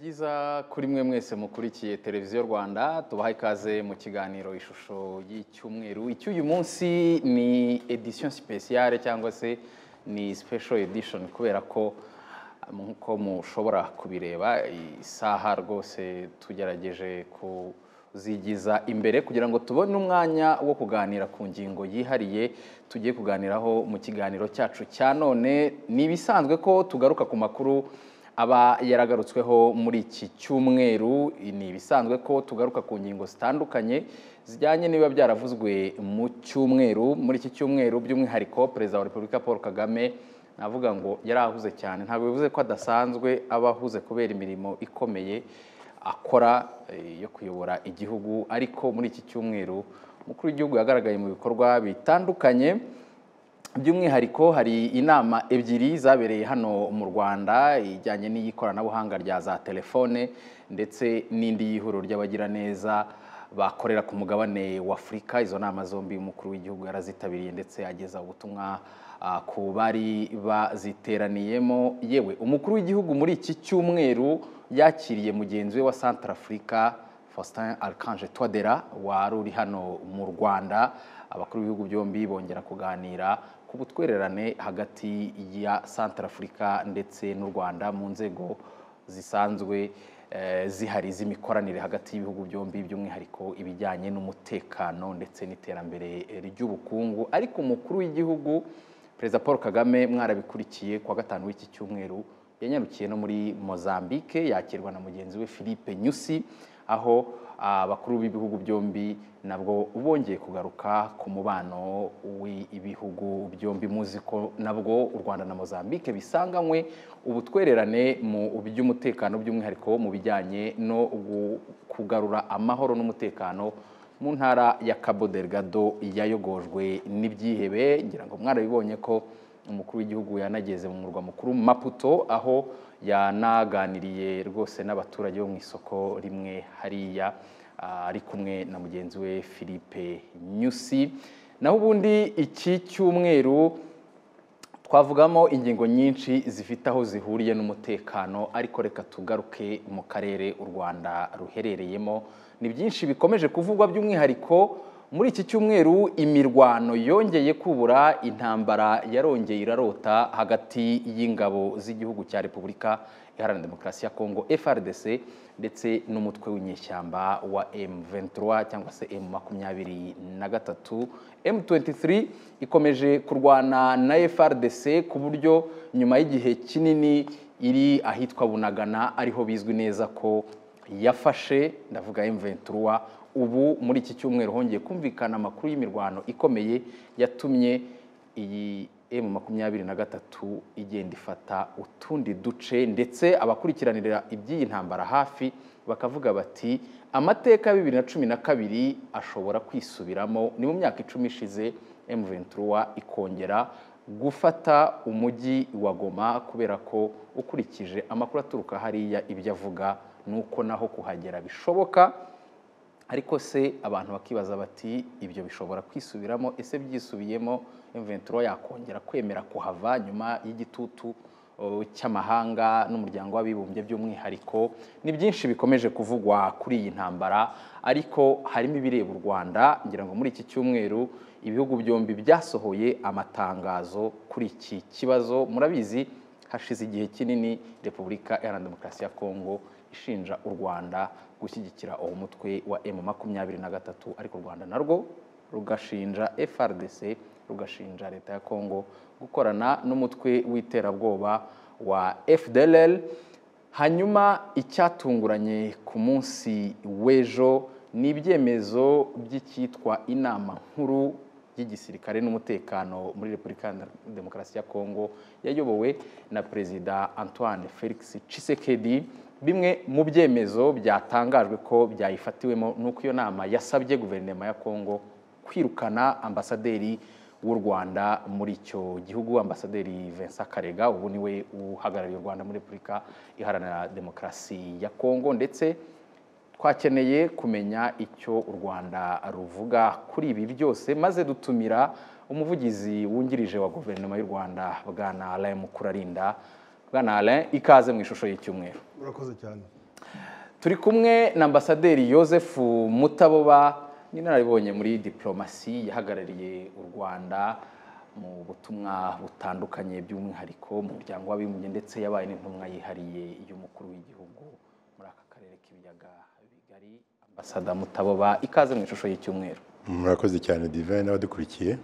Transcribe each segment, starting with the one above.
byiza kuri mwe mwese mukurikiye televiziyo rwanda tubaha ikaze mu kiganiro ishusho y'icyumweru. Icy'uyu munsi ni edisiyo sipesiyare cyangwa se ni special edition kubera ko nk'uko mushobora kubireba isaha rwose tugerageje kuzigiza imbere kugira ngo tubone umwanya wo kuganira ku ngingo yihariye tugiye kuganiraho mu kiganiro cyacu cya none. Ni ibisanzwe ko tugaruka ku makuru aba yaragarutsweho muri iki cyumweru. Ni ibisanzwe ko tugaruka ku ngingo zitandukanye zijyanye n'ibiba byaravuzwe mu cyumweru. Muri iki cyumweru by'umwihariko perezida wa repubulika paul kagame navuga ngo yari ahuze cyane. Ntabwo bivuze ko adasanzwe aba ahuze kubera imirimo ikomeye akora yo kuyobora igihugu. Ariko muri iki cyumweru umukuru w'igihugu yagaragaye mu bikorwa bitandukanye. By'umwihariko hari inama ebyiri zabereye hano mu rwanda ijyanye n'iyikoranabuhanga rya za telefone ndetse n'indi y'ihuriro ry'abagiraneza bakorera ku mugabane wa afurika. Izo nama zombi umukuru w'igihugu yarazitabiriye ndetse ageza ubutumwa ku bari baziteraniyemo. Yewe umukuru w'igihugu muri iki cyumweru yakiriye mugenzi we wa santara afurika faustin archange twadera wari uri hano mu rwanda. Abakuru b'ibihugu byombi bongera kuganira ku butwererane hagati ya santara afurika ndetse n'u rwanda mu nzego zisanzwe zihari z'imikoranire hagati y'ibihugu byombi by'umwihariko ibijyanye n'umutekano ndetse n'iterambere ry'ubukungu. Ariko umukuru w'igihugu perezida paul kagame mwarabikurikiye kuwa gatanu w'iki cyumweru yanyarukiye no muri mozambique yakirwa na mugenzi we philippe nyusi aho abakuru b'ibihugu byombi nabwo bongeye kugaruka ku mubano w'ibihugu byombi. Muzi ko nabwo u rwanda na mozambique bisanganywe ubutwererane mu by'umutekano by'umwihariko mu bijyanye no kugarura amahoro n'umutekano mu ntara ya cabo delgado yayogojwe. N'ibyihebe ngira ngo mwarabibonye ko umukuru w'igihugu yanageze mu murwa mukuru maputo aho yanaganiriye rwose n'abaturage bo mu isoko rimwe hariya ari kumwe na mugenzi we philippe nyusi. Naho ubundi iki cyumweru twavugamo ingingo nyinshi zifite aho zihuriye n'umutekano ariko reka tugaruke mu karere u rwanda ruherereyemo. Ni byinshi bikomeje kuvugwa by'umwihariko muri iki cyumweru imirwano yongeye kubura intambara yarongeye irarota hagati y'ingabo z'igihugu cya repubulika iharanira demokarasi ya kongo frdc ndetse n'umutwe w'inyeshyamba wa m23 cyangwa se m makumyabiri na gatatu. M23 ikomeje kurwana na frdc ku buryo nyuma y'igihe kinini iri ahitwa bunagana ariho bizwi neza ko yafashe ndavuga m23 ubu muri iki cyumweru hongeye kumvikana amakuru y'imirwano ikomeye yatumye iyi emu makumyabiri na gatatu igenda ifata utundi duce ndetse abakurikiranira iby'iyi ntambara hafi bakavuga bati amateka ya bibiri na cumi na kabiri ashobora kwisubiramo. Ni mu myaka icumi ishize emu ventura ikongera gufata umujyi wa goma kubera ko ukurikije amakuru aturuka hariya ibyo avuga ni uko naho kuhagera bishoboka. Ariko se abantu bakibaza bati ibyo bishobora kwisubiramo? Ese byisubiyemo? Imventuro yakongera kwemera kuhava nyuma y'igitutu cy'amahanga n'umuryango w'abibumbye by'umwihariko. Ni byinshi bikomeje kuvugwa kuri iyi ntambara ariko harimo ibireba u rwanda ngira ngo muri iki cyumweru ibihugu byombi byasohoye amatangazo kuri iki kibazo. Murabizi hashize igihe kinini repubulika iharanira demokarasi ya kongo ishinja u rwanda gushyigikira uwo mutwe wa emu makumyabiri na gatatu ariko u rwanda narwo rugashinja frdc rugashinja leta ya kongo gukorana n'umutwe w'iterabwoba wa fdlr hanyuma icyatunguranye ku munsi w'ejo ni ibyemezo by'icyitwa inama nkuru y'igisirikare n'umutekano muri repubulika ya demokarasi ya kongo yayobowe na perezida antoine felix Tshisekedi. Bimwe mu byemezo byatangajwe ko byayifatiwemo nuko iyo nama yasabye guverinoma ya kongo kwirukana ambasaderi w'u rwanda muri icyo gihugu ambasaderi Vincent karega. Ubu ni we uhagarariye u rwanda muri repubulika iharanira demokarasi ya kongo ndetse twakeneye kumenya icyo u rwanda ruvuga kuri ibi byose maze dutumira umuvugizi wungirije wa guverinoma y'u rwanda bwana alain mukurarinda bwana alain ikaze mu ishusho y'icyumweru. Murakoze cyane. Turi kumwe na ambasaderi Joseph Mutaboba n'inararibonye muri diplomasi yahagarariye u Rwanda mu butumwa butandukanye by'umwihariko mu muryango w'abibumbye ndetse yabaye n'intumwa yihariye y'umukuru w'igihugu muri aka karere k'ibiyaga ambasada Mutaboba ikaze mu ishusho y'icyumweru. Murakoze cyane divine n'abadukurikiye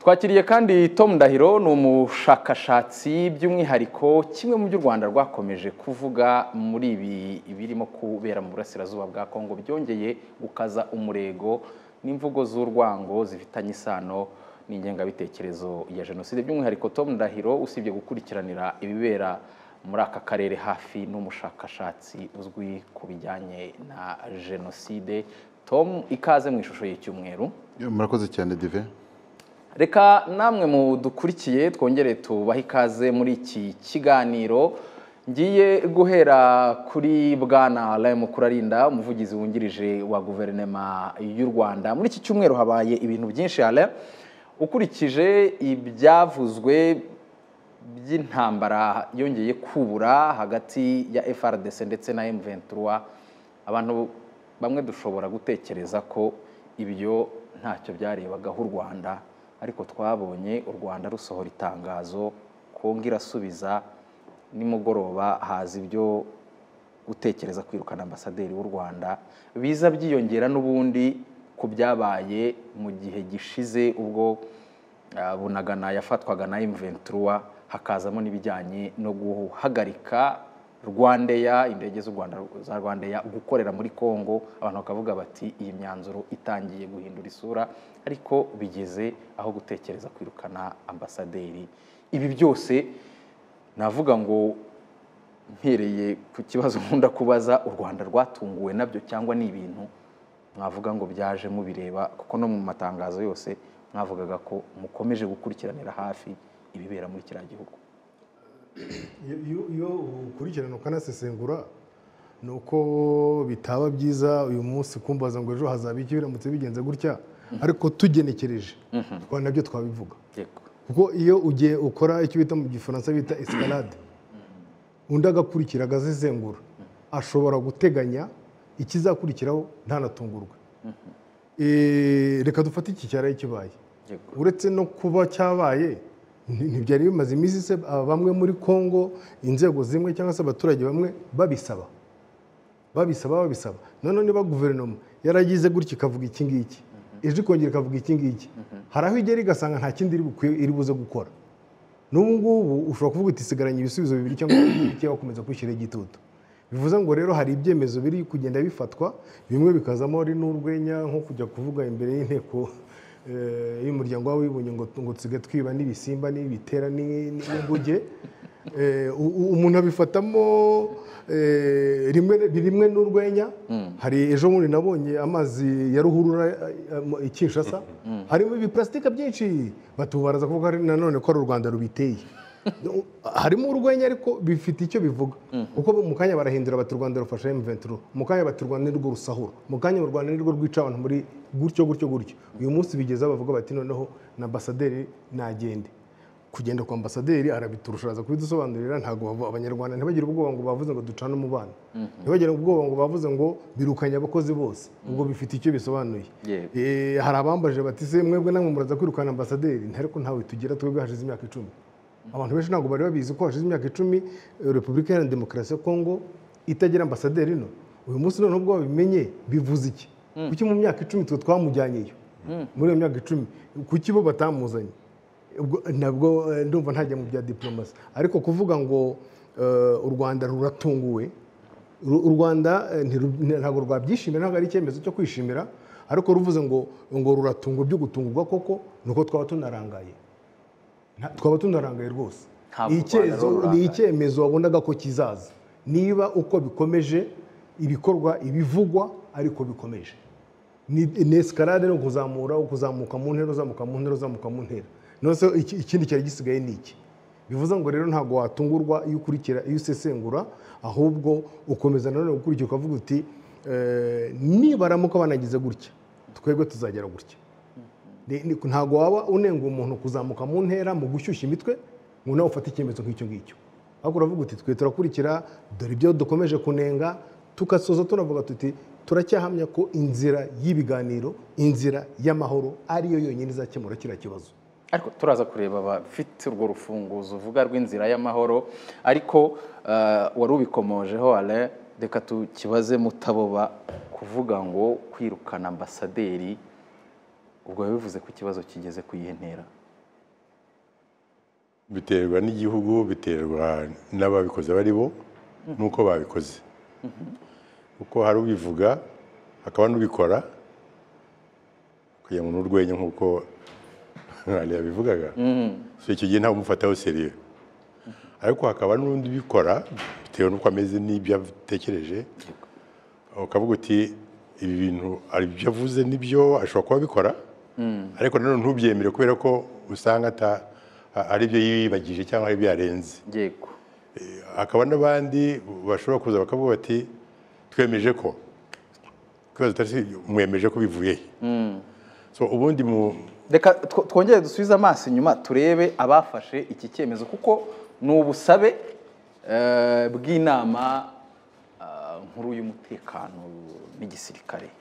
twakiriye kandi Tom Ndahiro ni umushakashatsi by'umwihariko kimwe mu byo u Rwanda rwakomeje kuvuga muri ibi birimo kubera mu burasirazuba bwa Kongo byongeye gukaza umurego n'imvugo z'urwango zifitanye isano n'ingengabitekerezo ya jenoside. By'umwihariko Tom Ndahiro usibye gukurikiranira ibibera muri aka karere hafi n'umushakashatsi uzwi ku bijyanye na jenoside. Tom ikaze mu ishusho y'icyumweru. Murakoze cyane dive. Reka namwe mudukurikiye twongere tubahe ikaze muri iki kiganiro. Ngiye guhera kuri bwana Alain Mukurarinda umuvugizi wungirije wa guverinoma y'u Rwanda. Muri iki cyumweru habaye ibintu byinshi Alain. Ukurikije ibyavuzwe by'intambara yongeye kubura hagati ya FRDC ndetse na M23 abantu bamwe dushobora gutekereza ko ibyo ntacyo byarebagaho u Rwanda ariko twabonye u Rwanda rusohora itangazo konga irasubiza nimugoroba haza ibyo gutekereza kwirukana ambasaderi w'u Rwanda biza byiyongera n'ubundi ku byabaye mu gihe gishize ubwo bunagana yafatwaga na M23 hakazamo n'ibijyanye no guhagarika Rwandeya indege z'u Rwanda za Rwandeya gukorera muri Kongo abantu bakavuga bati iyi myanzuro itangiye guhindura isura ariko bigeze aho gutekereza kwirukana ambasaderi. Ibi byose navuga ngo mpereye ku kibazo nkunda kubaza u Rwanda rwatunguwe na byo cyangwa ni ibintu mwavuga ngo byaje mubireba kuko no mu matangazo yose mwavugaga ko mukomeje gukurikiranira hafi ibibera muri kiriya gihugu. Iyo ukurikirana ukanasesengura ni uko bitaba byiza uyu munsi kumbaza ngo ejo hazaba iki biramutse bigenze gutya ariko tugenekereje. Nabyo twabivuga. Kuko iyo ugiye ukora icyo bita mu gifaransa bita esikarade undi agakurikira agazizengura. Ashobora guteganya ikizakurikiraho ntanatungurwe reka dufate iki cyaraye kibaye. Uretse no kuba cyabaye ntibyari bimaze iminsi se bamwe muri congo inzego zimwe cyangwa se abaturage bamwe babisaba. Babisaba babisaba. Noneho niba guverinoma yaragize gutya ikavuga iki ngiki? Ejo ikongera ikavuga iki ngiki? Hari aho igera igasanga nta kindi iri buze gukora. N'ubu ngubu ushobora kuvuga uti isigaranye ibisubizo bibiri cyangwa cyangwa ukomeza kwishyira igitutu. Bivuze ngo rero hari ibyemezo biri kugenda bifatwa bimwe bikazamo ari n'urwenya nko kujya kuvuga imbere y'inteko. Y'umuryango w'abibumbye ngo ngo tusige twiba n'ibisimba n'ibitera n'inguge. Umuntu abifatamo rimwe n'urwenya. Hari ejo bundi nabonye amazi ya ruhurura i Kinshasa harimo ibiparasitike byinshi. Batubaraza kuvuga nanone ko ari u rwanda rubiteye. Harimo urwenya ariko bifite icyo bivuga. Kuko mu kanya barahindura bati rwanda rufasha M23 mu kanya bati rwanda nirwo rusahura mu kanya u rwanda nirwo rwica abantu muri gutyo gutyo gutyo. Uyu munsi bigeze bavuga bati noneho na ambasaderi nagende. Kugenda kwa ambasaderi arabiturusha araza kubidusobanurira. Ntabwo abanyarwanda ntibagire ubwoba ngo bavuze ngo ducane umubano. Ntibagire ubwoba ngo bavuze ngo birukanye abakozi bose. Ubwo bifite icyo bisobanuye. Hari abambaje bati se mwebwe namwe muraza kwirukana ambasaderi? Ariko ntawe tugira twebwe hashize imyaka icumi. Abantu benshi ntabwo bari babizi ko hashize imyaka icumi repubulika iharanira demokarasi ya kongo itagira ambasaderi ino. Uyu munsi noneho ubwo babimenye bivuze iki? Kuki mu myaka icumi twe twamujyanyeyo muri iyo myaka icumi kuki bo batamuzanye? Nabwo ndumva ntajya mu bya diporomasi ariko kuvuga ngo u rwanda ruratunguwe u rwanda ntabwo rwabyishimira ntabwo ari icyemezo cyo kwishimira ariko ruvuze ngo ngo ruratungwa byo gutungurwa koko ni uko twaba tunarangaye. Twaba tunarangaye rwose ni icyemezo wabonaga ko kizaza. Niba uko bikomeje ibikorwa ibivugwa ariko bikomeje. Ni esikarade no kuzamura kuzamuka mu ntera uzamuka mu ntera uzamuka mu ntera. Ikindi cyari gisigaye ni iki? Bivuze ngo rero ntabwo watungurwa iyo ukurikira iyo usesengura ahubwo ukomeza nanone gukurikira ukavuga uti nibaramuka banagize gutya twebwe tuzagera gutya. Ntabwo waba unenga umuntu kuzamuka mu ntera mu gushyushya imitwe ngo nawe ufate icyemezo nk'icyo ngicyo. Ahubwo uravuga uti twe turakurikira dore ibyo dukomeje kunenga. Tugasoza tunavuga tuti turacyahamya ko inzira y'ibiganiro inzira y'amahoro ariyo yonyine izakemura kiriya kibazo. Ariko turaza kureba abafite urwo rufunguzo uvuga rw'inzira y'amahoro ariko eh, wari ubikomojeho Alain reka tukibaze mutaboba kuvuga ngo kwirukana ambasaderi ubwo biba bivuze ko ikibazo kigeze ku iyihe ntera biterwa n'igihugu biterwa n'ababikoze bari bo n'uko babikoze. Kuko hari ubivuga hakaba n'ubikora kugira ngo n'urwenya nk'uko Ali yabivugaga. So icyo gihe ntawe umufataho seriye ariko hakaba n'undi ubikora bitewe n'uko ameze n'ibyo atekereje. Ukavuga uti ibi bintu ibyo avuze n'ibyo ashobora kuba abikora. Ariko nanone ntubyemere kubera ko usanga ata- ari ibyo yibagije cyangwa ari ibyo yarenze. Yego. Hakaba n'abandi bashobora kuza bakavuga bati twemeje ko. Mwemeje ko bivuye. He so ubundi mu reka tw- twongere dusubize amaso inyuma turebe abafashe iki cyemezo kuko ni ubusabe eh, bw'inama ah, nkuru y'umutekano n'igisirikare. Eh,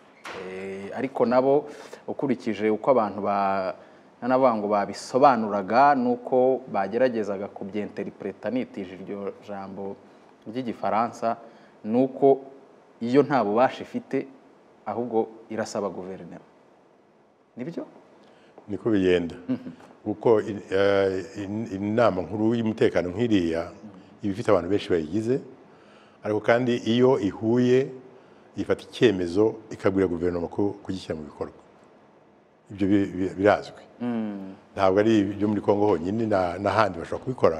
ariko nabo ukurikije uko abantu ba nanavuga ngo babisobanuraga nuko bageragezaga kubyinterpreta nitije iryo jambo ry'igifaransa nuko iyo nta bubasha ifite ahubwo irasaba guverinoma ni byo? Niko bigenda. Kuko in- eh, in- inama nkuru y'umutekano nk'iriya iba ifite abantu benshi bayigize ariko kandi iyo ihuye ifata icyemezo ikabwira guverinoma ko kugishyira mu bikorwa. Ibyo bi- bi- birazwi. Ntabwo ari ibyo muri kongo honyine na- n'ahandi bashobora kubikora.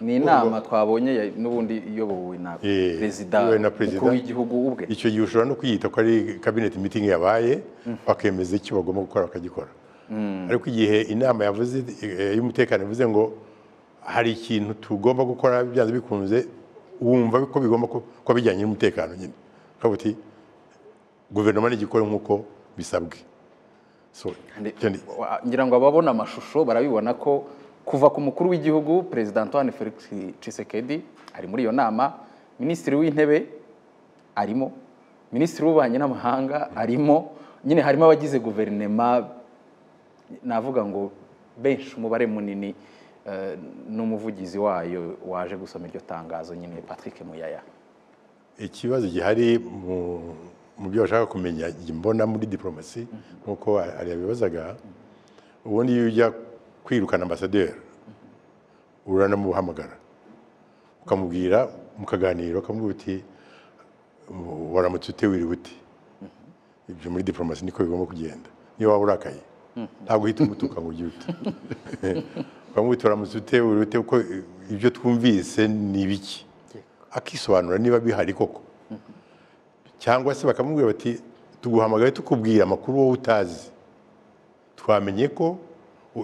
Ni inama twabonye n'ubundi iyobowe na Eh, perezida umukuru w'igihugu ubwe. Icyo gihe ushobora no kwiyita ko ari cabinet meeting yabaye bakemeza icyo bagomba gukora bakagikora. Ariko igihe inama yavuze eh, y'umutekano ivuze ngo hari ikintu tugomba gukora byanze bikunze wumva ko bigomba ku- kuba bijyanye n'umutekano nyine. Uti guverinoma nigikora nk'uko bisabwe. Ngira ngo ababona amashusho barabibona ko kuva ku mukuru w'igihugu perezida antoine felix tshisekedi ari muri iyo nama minisitiri w'intebe arimo minisitiri w'ububanyi n'amahanga arimo nyine harimo abagize guverinema navuga ngo benshi umubare munini eh, n'umuvugizi wayo waje gusoma iryo tangazo nyine patrick muyaya. Ikibazo gihari mu mu byo bashaka kumenya mbona muri diplomasi nk'uko yabibazaga ubundi iyo ujya kwirukana ambasaderi uranamuhamagara ukamubwira mukaganira ukamubwira uti waramutse ute wiriwe ute ibyo muri diplomasi niko bigomba kugenda. Niyo waba urakaye ntabwo uhita umutuka ngo ujye ute? Ukamubwira uti waramutse ute wiriwe ute kuko ibyo twumvise ni ibiki akisobanura niba bihari koko. Cyangwa se bakamubwira bati tuguhamagaye tukubwira amakuru wowe utazi. Twamenye ko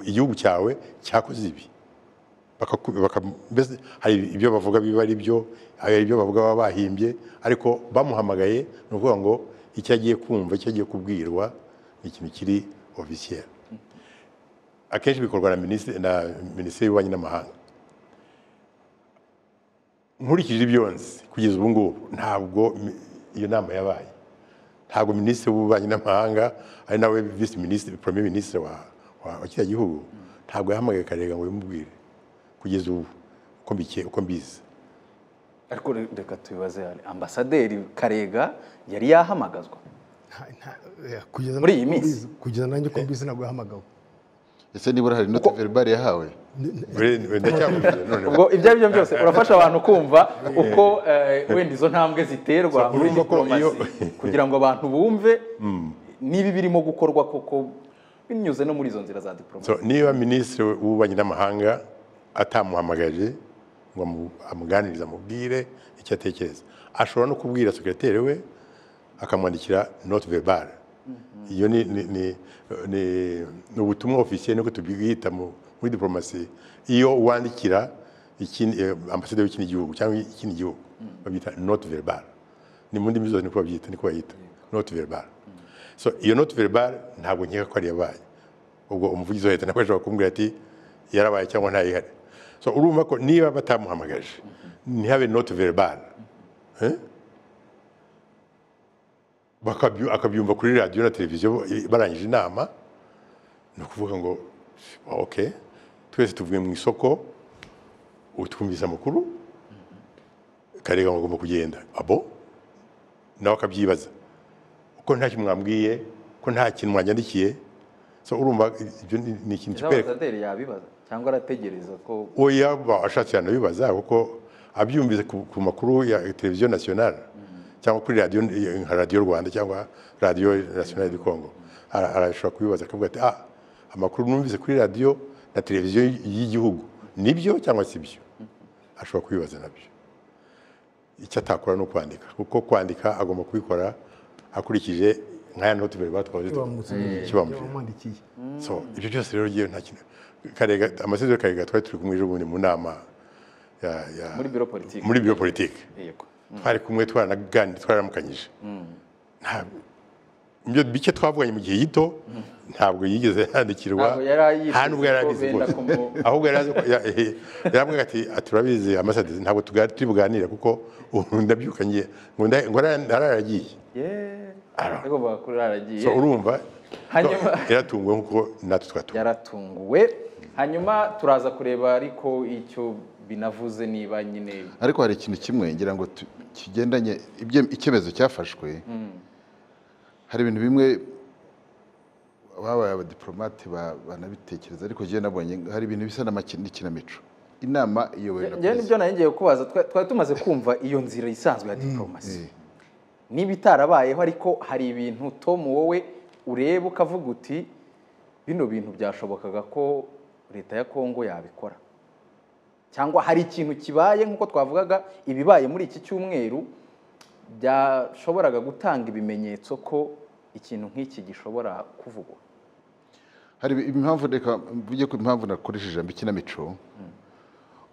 igihugu cyawe cyakoze ibi. Hari ibyo bavuga biba ari byo hari ibyo bavuga baba bahimbye ariko bamuhamagaye ni ukuvuga ngo icyo agiye kumva icyo agiye kubwirwa ni ikintu kiri ofisiyeri akenshi bikorwa na minisiteri y'ububanyi n'amahanga. Nkurikije ibyo nzi kugeza ubu ngubu ntabwo iyo nama yabaye. Ntabwo minisitiri w'ububanyi n'amahanga ari nawe visi minisitiri premier minisitiri wa wa- wa kiriya gihugu ntabwo yahamagaye karega ngo bimubwire. Kugeza ubu uko mbike uko mbizi. Ariko re- reka tubibaze hano ambasaderi karega yari yahamagazwa? Eh, kugeza Muri iyi minsi? kugeza nanjye ko mbizi ntabwo yahamagawe. Ese nibura hari note verbal yahawe. Ubwo ibyo ari byo byose urafasha abantu kumva uko eh, wenda izo ntambwe ziterwa muri iyo- kugira ngo abantu bumve niba birimo gukorwa koko binyuze no muri izo nzira za diplomasi So, niba minisitiri w'ububanyi n'amahanga atamuhamagaje ngo amu- amuganirize amubwire icyo atekereza. Ashobora no kubwira sekreteri we akamwandikira note verbal. Iyo ni ni ni ni ni ubutumwa ofisiye niko tubwita mu- muri diplomasi iyo wandikira ikindi eh, ambasaderi w'ikindi gihugu cyangwa ikindi gihugu babyita note verbal. Ni mu ndimi zose niko babyita niko bayita. Note verbal. So iyo note verbal ntabwo nkeka ko ari yabaye. Ubwo umuvugizi wa leta nabwo ashobora kumbwira ati yarabaye cyangwa ntayihari. So urumva ko niba batamuhamagaje ntihabe note verbal. Eh? bakabyu- akabyumva kuri radiyo na televiziyo barangije inama ni ukuvuga ngo ok twese tuvuye mu isoko ubu twumvise amakuru karega ngo agomba kugenda. Abo? Nawe akabyibaza. Ko nta kintu mwambwiye? Ko nta kintu mwanyandikiye? So urumva ibyo ni ikintu kikwereka cyangwa arategereza ko oya ashatse yanabibaza kuko abyumvise ku, ku makuru ya televiziyo nationale. Cyangwa kuri radiyo nka radiyo rwanda cyangwa radiyo nationale du congo. Ara- arashobora kubibaza akavuga ati ah amakuru numvise kuri radiyo na televiziyo y'igihugu. Nibyo cyangwa si byo ashobora kubibaza na byo. Icyo atakora ni ukwandika kuko kwandika agomba kubikora akurikije nk'aya noti bari batwaje. Bamwandikiye so ibyo byose rero ngewe nta kintu karega amasezerano karega twari turi kumwe ejo bundi mu nama ya, ya muri biro politiki. muri biro politike yego. Twari kumwe twaranaganira twararamukanyije ntabwo ibyo bike twavuganye mu gihe gito ntabwo yigeze yandikirwa Ntabwo yari ayizi nta nubwo yari abizi rwose. Ahubwo yari azi ko eh, yarambwira ati "Ah, turabizi amasadezi ntabwo turi buganire kuko ubu ndabyuka ngiye ngo nda- ngo ara- araragiye yeee Ara. agomba kuba yaragiye so urumva Hanyuma- yaratunguwe nk'uko natwe twatuwe. Yaratunguwe. Hanyuma turaza kureba ariko icyo binavuze niba nyine ariko hari ikintu kimwe ngira ngo tu- kigendanye icyemezo cyafashwe hari ibintu bimwe babaye abadiplomate ba- banabitekereza ariko njyewe nabonye hari ibintu bisa n'ikinamico. Inama iyobowe na perezida. ni byo ngiye kubaza twa- twari tumaze kumva iyo nzira isanzwe ya diplomasi niba itarabayeho ariko hari ibintu tom wowe ureba ukavuga uti bino bintu byashobokaga ko leta ya kongo yabikora. Cyangwa hari ikintu kibaye nk'uko twavugaga ibibaye muri iki cyumweru byashoboraga gutanga ibimenyetso ko ikintu nk'iki gishobora kuvugwa. Hari impamvu reka mvuge ko impamvu nakoresheje ikinamico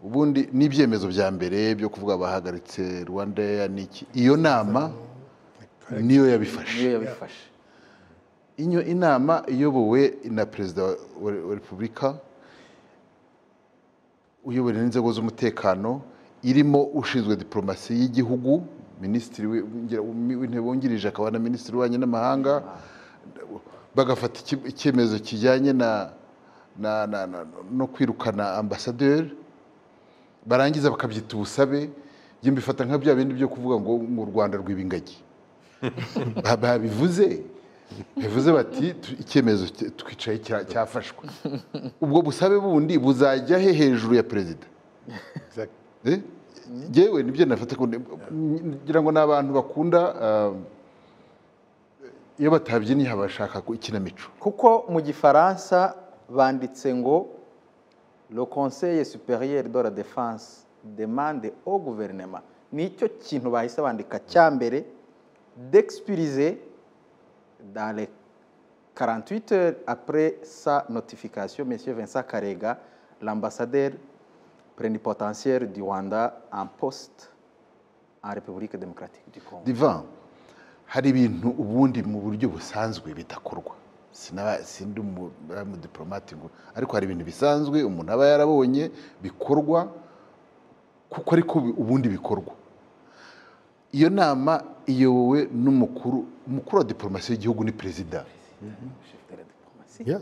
ubundi n'ibyemezo bya mbere byo kuvuga bahagaritse rwanda Air n'iki iyo nama niyo yabifashe. Inyo inama iyobowe na perezida wa repubulika uyobora n'inzego z'umutekano irimo ushinzwe diplomasi y'igihugu minisitiri w'intebe wungirije akaba na minisitiri w'ububanyi n'amahanga bagafata icyemezo kijyanye na, na, no kwirukana ambasaderi barangiza bakabyita ubusabe njye mbifata nka bya bindi byo kuvuga ngo mu rwanda rwiba ingagi Ba- babivuze. Bivuze bati "Tu- icyemezo cye- twicaye cya- cyafashwe. Ubwo busabe bundi buzajya he hejuru ya perezida? Exact. Eh? Nibyo nafata ngira ngo ni abantu bakunda ah, iyo batabyiniye bashaka ikinamico. Kuko mu gifaransa banditse ngo le conseil supérieur de la défense demande au gouvernement. Nicyo kintu bahise bandika cya mbere d'expuriser dans les 48 heures après sa notification monsieur Vincent Karega l'ambassadeur plénipotentiaire du Rwanda en poste en République démocratique du Congo. Divan ubundi ubundi iyo nama iyobowe n'umukuru umukuru wa diplomasi y'igihugu ni perezida. Chef de la diplomatie Yeah.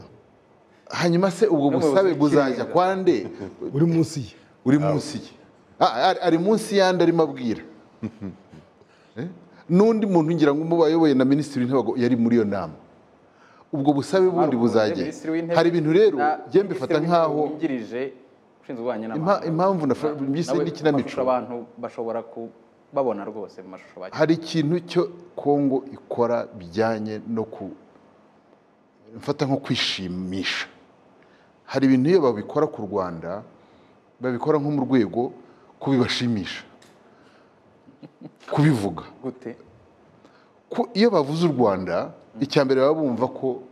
hanyuma se ubwo busabe buzajya kwa nde? Uri munsi ye. Uri munsi ye. Ah, ari- ari munsi y'andi arimo abwira. Eh? n'undi muntu ngira ngo umuba na minisitiri w'intebe yari muri iyo nama. Ubwo busabe bundi buzajya. Minisitiri hari ibintu rero na njye mbifata Minisitiri nk'aho impamvu Nawe n'ikinamico. amashusho abantu bashobora kubabona rwose mu mashusho hari ikintu cyo kongo ikora bijyanye no ku mfata nko kwishimisha. Hari ibintu iyo babikora ku rwanda babikora nko mu rwego kubibashimisha. Kubivuga. Gute? Ko iyo bavuze u rwanda icya mbere baba bumva ko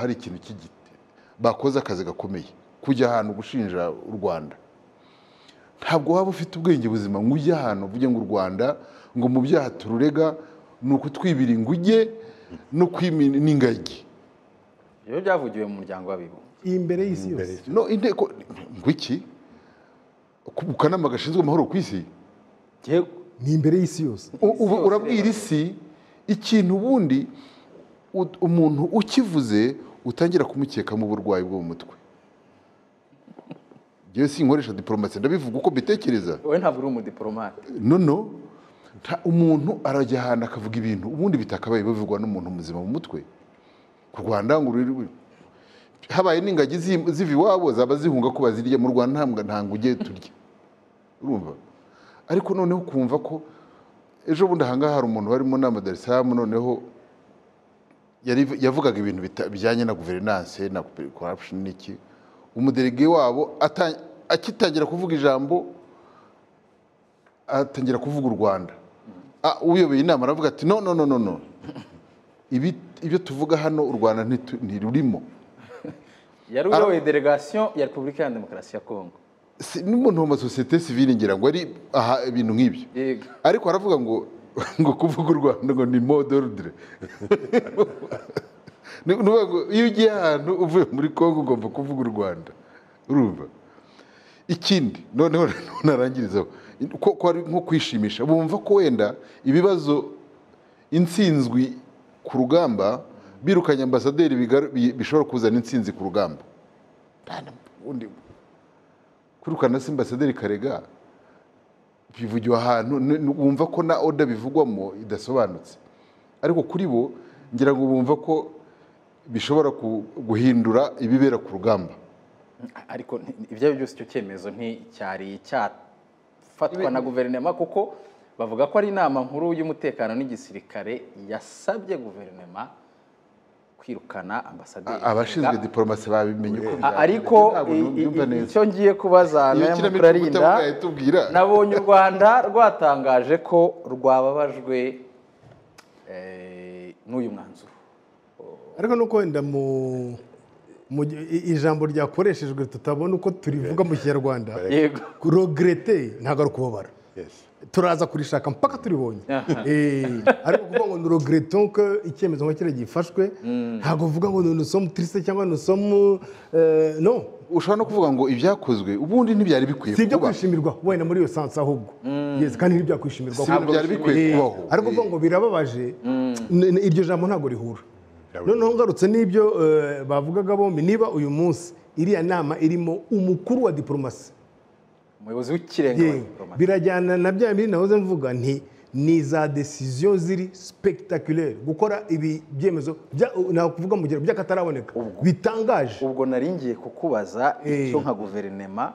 hari ikintu cy'igiti bakoze akazi gakomeye. Kujya ahantu gushinja u rwanda. Ntabwo waba ufite ubwenge buzima. Ngo ujye ahantu uvuge ngo u rwanda ngo mu byaha tururega ni ukutwibira inguge no kwimina n'ingagi. Ibyo byavugiwe mu muryango w'abibumbye. Imbere y'isi yose. No inteko ngo iki? Ku kanama gashinzwe amahoro ku isi? Ni imbere y'isi yose. Ubu urabwira isi ikintu ubundi umuntu ukivuze utangira kumukekamo uburwayi bwo mu mutwe. Njyewe sinkoresha diporomasi ndabivuga uko mbitekereza. Wowe ntabwo uri umudipolomate nono nta- umuntu arajya ahantu akavuga ibintu ubundi bitakabaye bivugwa n'umuntu muzima mu mutwe. Ku rwanda ngo ruri- habaye n'ingagi zi- ziva iwabo zaba zihunga ko bazirya. Mu rwanda ntabwo ntabwo ujye turya. Urumva? Ariko noneho ukumva ko ejo bundi ahangaha hari umuntu wari mu nama Dar es Salaam noneho yari- yavugaga ibintu bijyanye na guverinanse na corruption n'iki. Umuderege wabo akitangira kuvuga ijambo atangira kuvuga u rwanda. Uyoboye inama aravuga ati no no no no no. Ibyo tuvuga hano u rwanda ntirurimo. Yari uyoboye delegasiyo ya repubulika ya demokarasi ya kongo n'umuntu wa sosiyete sivile ngira ngo ari aha ibintu nk'ibyo. Ariko aravuga ngo ngo kuvuga u rwanda ngo ni mode iyo ugiye ahantu uvuye muri congo ugomba kuvuga u rwanda. Urumva? Ikindi noneho narangirizaho ko ari nko kwishimisha. Bumva ko wenda ibibazo intsinzwi ku rugamba birukanye ambasaderi bishobora kuzana intsinzi ku rugamba. Kwirukana se ambasaderi karega? Bivugiwe ahantu wumva ko na oda bivugwamo idasobanutse. Ariko kuri bo ngira ngo bumva ko bishobora guhindura ibibera ku rugamba. Ariko ibyo ari byo byose icyo cyemezo nticyari cyafatwa na guverinoma kuko bavuga ko ari inama nkuru y'umutekano n'igisirikare yasabye guverinoma kwirukana ambasaderi abashinzwe diporomasi babimenye uko ariko icyo ngiye kubaza yatubwira. nabonye u rwanda rwatangaje ko rwababajwe eh, n'uyu mwanzuro. Ariko nuko wenda mu ijambo ryakoreshejwe tutabona uko turivuga mu kinyarwanda. Yego. Rogrete ntabwo ari ukubabara Yes. turaza kurishaka mpaka turibonye. Eh, ariko kuvuga ngo ni regreton ko icyemezo nka kiriya gifashwe ntabwo uvuga ngo nous sommes tristes cyangwa sommes euh, non. Ushobora no kuvuga ngo ibyakozwe ubundi ntibyari bikwiye si ibyo kuba. kwishimirwa wenda muri iyo sansi ahubwo. Yes kandi ntibyakwishimirwa Si ibintu byari bikwiye Eh, kubaho. ariko kuvuga ngo birababaje n- iryo jambo ntabwo rihura. Noneho ngarutse n'ibyo eh, bavugaga bombi niba uyu munsi iriya nama irimo umukuru wa diporomasi umuyobozi w'ikirenga wa Ye, diplomasi. birajyana na bya bindi nahoze mvuga nti ni za decision ziri spectaculaire gukora ibi byemezo nakuvuga mu gihe by'akataraboneka. Bitangaje. ubwo nari ngiye kukubaza Eh. icyo nka guverinema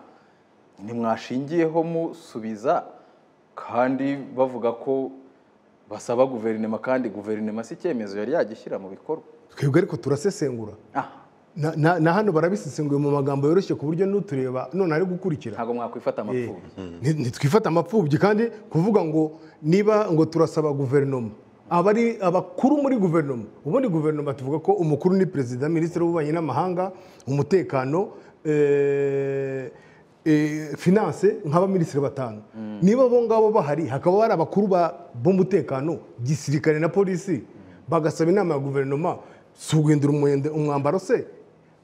ntimwashingiyeho musubiza kandi bavuga ko basaba guverinoma kandi guverinoma si icyemezo yari yagishyira mu bikorwa. Twebwe ariko turasesengura. Ah, na, hano barabisesenguye mu magambo yoroshye ku buryo n'utureba none ari gukurikira. Ntabwo mwakwifata Eh, amapfubyi. nti- ntitwifata amapfubyi kandi kuvuga ngo niba ngo turasaba guverinoma. Abari abakuru muri guverinoma. Ubundi guverinoma tuvuga ko umukuru ni perezida minisitiri w'ububanyi n'amahanga umutekano eh, eh, finance nk'abaminisitiri batanu. Niba abo ngabo bahari hakaba hari abakuru ba- b'umutekano gisirikare na polisi. Bagasaba inama ya guverinoma si uguhindura umwambaro se?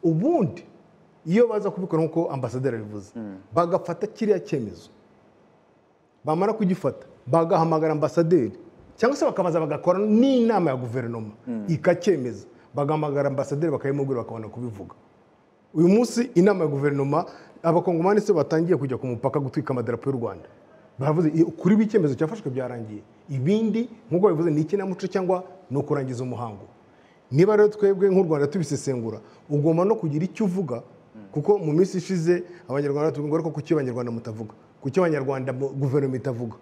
Ubundi iyo baza kubikora nk'uko ambasaderi abivuze bagafata kiriya cyemezo. Bamara kugifata bagahamagara ambasaderi cyangwa se bakabaza bagakora n'inama ya guverinoma. Ikacyemeza bagahamagara ambasaderi bakayimubwira bakabona kubivuga. Uyu munsi inama ya guverinoma abakongomani se batangiye kujya ku mupaka gutwika amadarapo y'u rwanda. Baravuze "Iyo- kuri icyemezo cyafashwe byarangiye. Ibindi nk'uko babivuze ni ikinamico cyangwa ni ukurangiza umuhango. Niba rero twebwe nk'u rwanda tubisesengura ugomba no kugira icyo uvuga kuko mu minsi ishize abanyarwanda tuvuga ariko kuki abanyarwanda mutavuga kuki abanyarwanda guverinoma itavuga.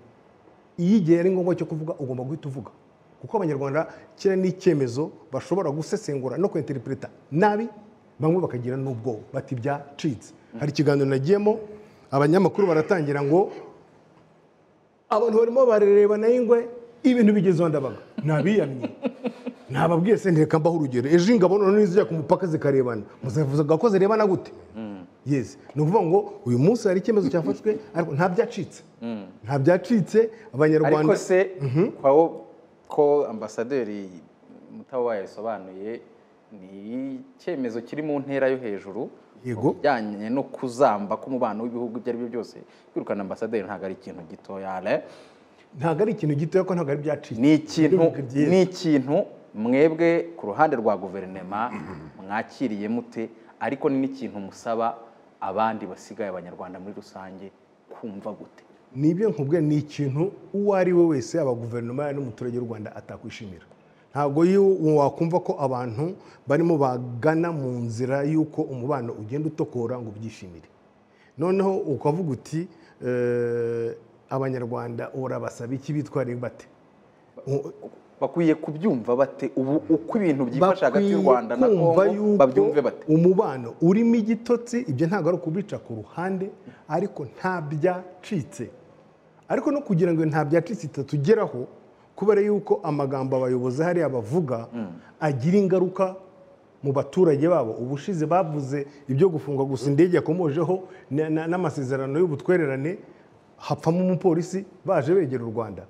Iyo igihe ari ngombwa cyo kuvuga ugomba guhita uvuga. Kuko abanyarwanda kiriya ni icyemezo bashobora gusesengura no kwinterpreta nabi bamwe bakagira n'ubwoba bati byacitse. Hari ikiganiro nagiyemo abanyamakuru baratangira ngo abantu barimo barerebana y'ingwe ibintu bigezeho ndabaga. Ntabiyamye ntababwiye se ntireka mbaho urugero. Ejo ingabo noneho nizijya ku mupaka zikarebana. Muzavuga ko zirebana gute? Yes. Ni ukuvuga ngo uyu munsi hari icyemezo cyafashwe ariko nta byacitse. Nta byacitse. Abanyarwanda ariko se kwawo ko ambasaderi mutawaye yabisobanuye ni icyemezo kiri mu ntera yo hejuru Yego. bijyanye no kuzamba k'umubano w'ibihugu ibyo ari byo byose. Kwirukana ambasaderi ntabwo ari ikintu gitoya ntabwo ari ikintu gitoya ko ntabwo ari byacitse ni ikintu mwebwe ku ruhande rwa guverinoma mwakiriye mute ariko ni n'ikintu musaba abandi basigaye abanyarwanda muri rusange kumva gute? Ni ibyo nkubwiye ni ikintu uwo ari we wese aba guverinoma n'umuturage w'u rwanda atakwishimira. Ntabwo iyo wakumva ko abantu barimo bagana mu nzira y'uko umubano ugenda utokora ngo ubyishimire. Noneho ukavuga uti eh, abanyarwanda urabasaba iki bitware bate? Bakwiye kubyumva bate? Ubu uko ibintu byifashe hagati y'u rwanda na kongo babyumve bate? umubano urimo igitotsi ibyo ntabwo ari ukubica ku ruhande ariko nta byacitse ariko no kugira ngo nta byacitse itatugeraho kubera yuko amagambo abayobozi hariya bavuga agira ingaruka mu baturage babo. Ubushize bavuze ibyo gufungwa gusa indege yakomojeho na- na- n'amasezerano y'ubutwererane hapfamo umupolisi baje begera u rwanda.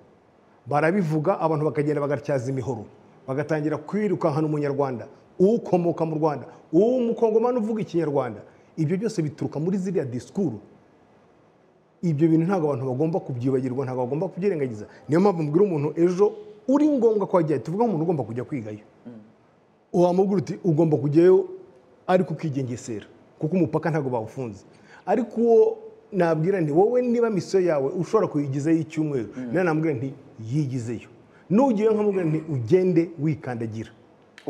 Barabivuga abantu bakagenda bagatyaza imihoro. Bagatangira kwirukankana umunyarwanda ukomoka mu rwanda. Umukongomani uvuga ikinyarwanda. Ibyo byose bituruka muri ziriya disikuru ibyo bintu ntabwo abantu bagomba kubyibagirwa ntabwo bagomba kubyirengagiza. Niyo mpamvu mbwira umuntu ejo uri ngombwa ko ajyayo tuvuga umuntu ugomba kujya kwigayo. Wamubwira uti ugomba kujyayo ariko ukigengesera. Kuko umupaka ntabwo bawufunze. Ariko uwo nabwira nti wowe niba misiyo yawe ushobora kuyigizayo icyumweru. Nawe nambwira nti yigizeyo. Nugiyeyo nkamubwira nti ugende wikandagira.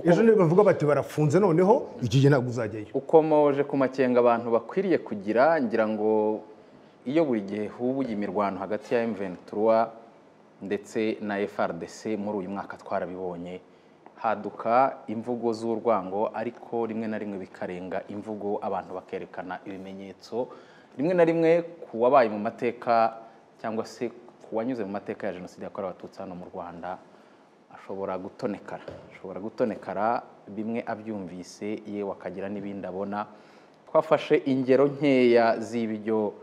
Ejo niba bavuga bati barafunze noneho iki gihe ntabwo uzajyayo ukomoje ku makenga abantu bakwiriye kugira ngira ngo iyo buri gihe hubuye imirwano hagati ya M23 ndetse na FRDC muri uyu mwaka twarabibonye haduka imvugo z'urwango ariko rimwe na rimwe bikarenga imvugo abantu bakerekana ibimenyetso rimwe na rimwe ku wabaye mu mateka cyangwa se ku wanyuze mu mateka ya jenoside yakorewe abatutsi hano mu rwanda ashobora gutonekara. Ashobora gutonekara bimwe abyumvise yewe akagira n'ibindi abona. Twafashe ingero nkeya z'ibyo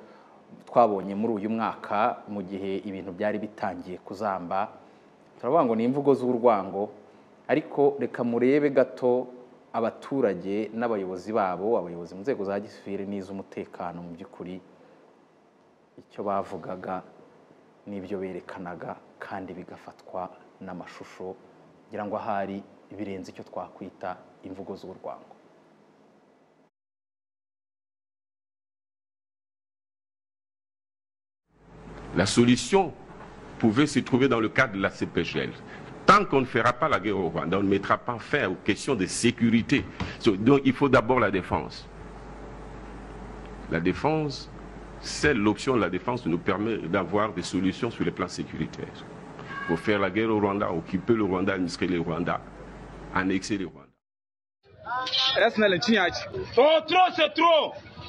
twabonye muri uyu mwaka mu gihe ibintu byari bitangiye kuzamba. Turavuga ngo ni imvugo z'urwango. Ariko reka murebe gato abaturage n'abayobozi babo abayobozi mu nzego za gisivire n'iz'umutekano mu by'ukuri icyo bavugaga n'ibyo berekanaga kandi bigafatwa n'amashusho ngira ngo ahari birenze icyo twakwita imvugo z'urwango La solution pouvait se trouver dans le cadre de la CPGL. Tant qu'on ne fera pas la guerre au Rwanda, on ne mettra pas fin aux questions de sécurité. Donc il faut d'abord la défense. La défense, c'est l'option de la défense qui nous permet d'avoir des solutions sur le plan sécuritaire. Pour faire la guerre au Rwanda, occuper le Rwanda, administrer le Rwanda, annexer le Rwanda. Yake. Oh, trop c'est trop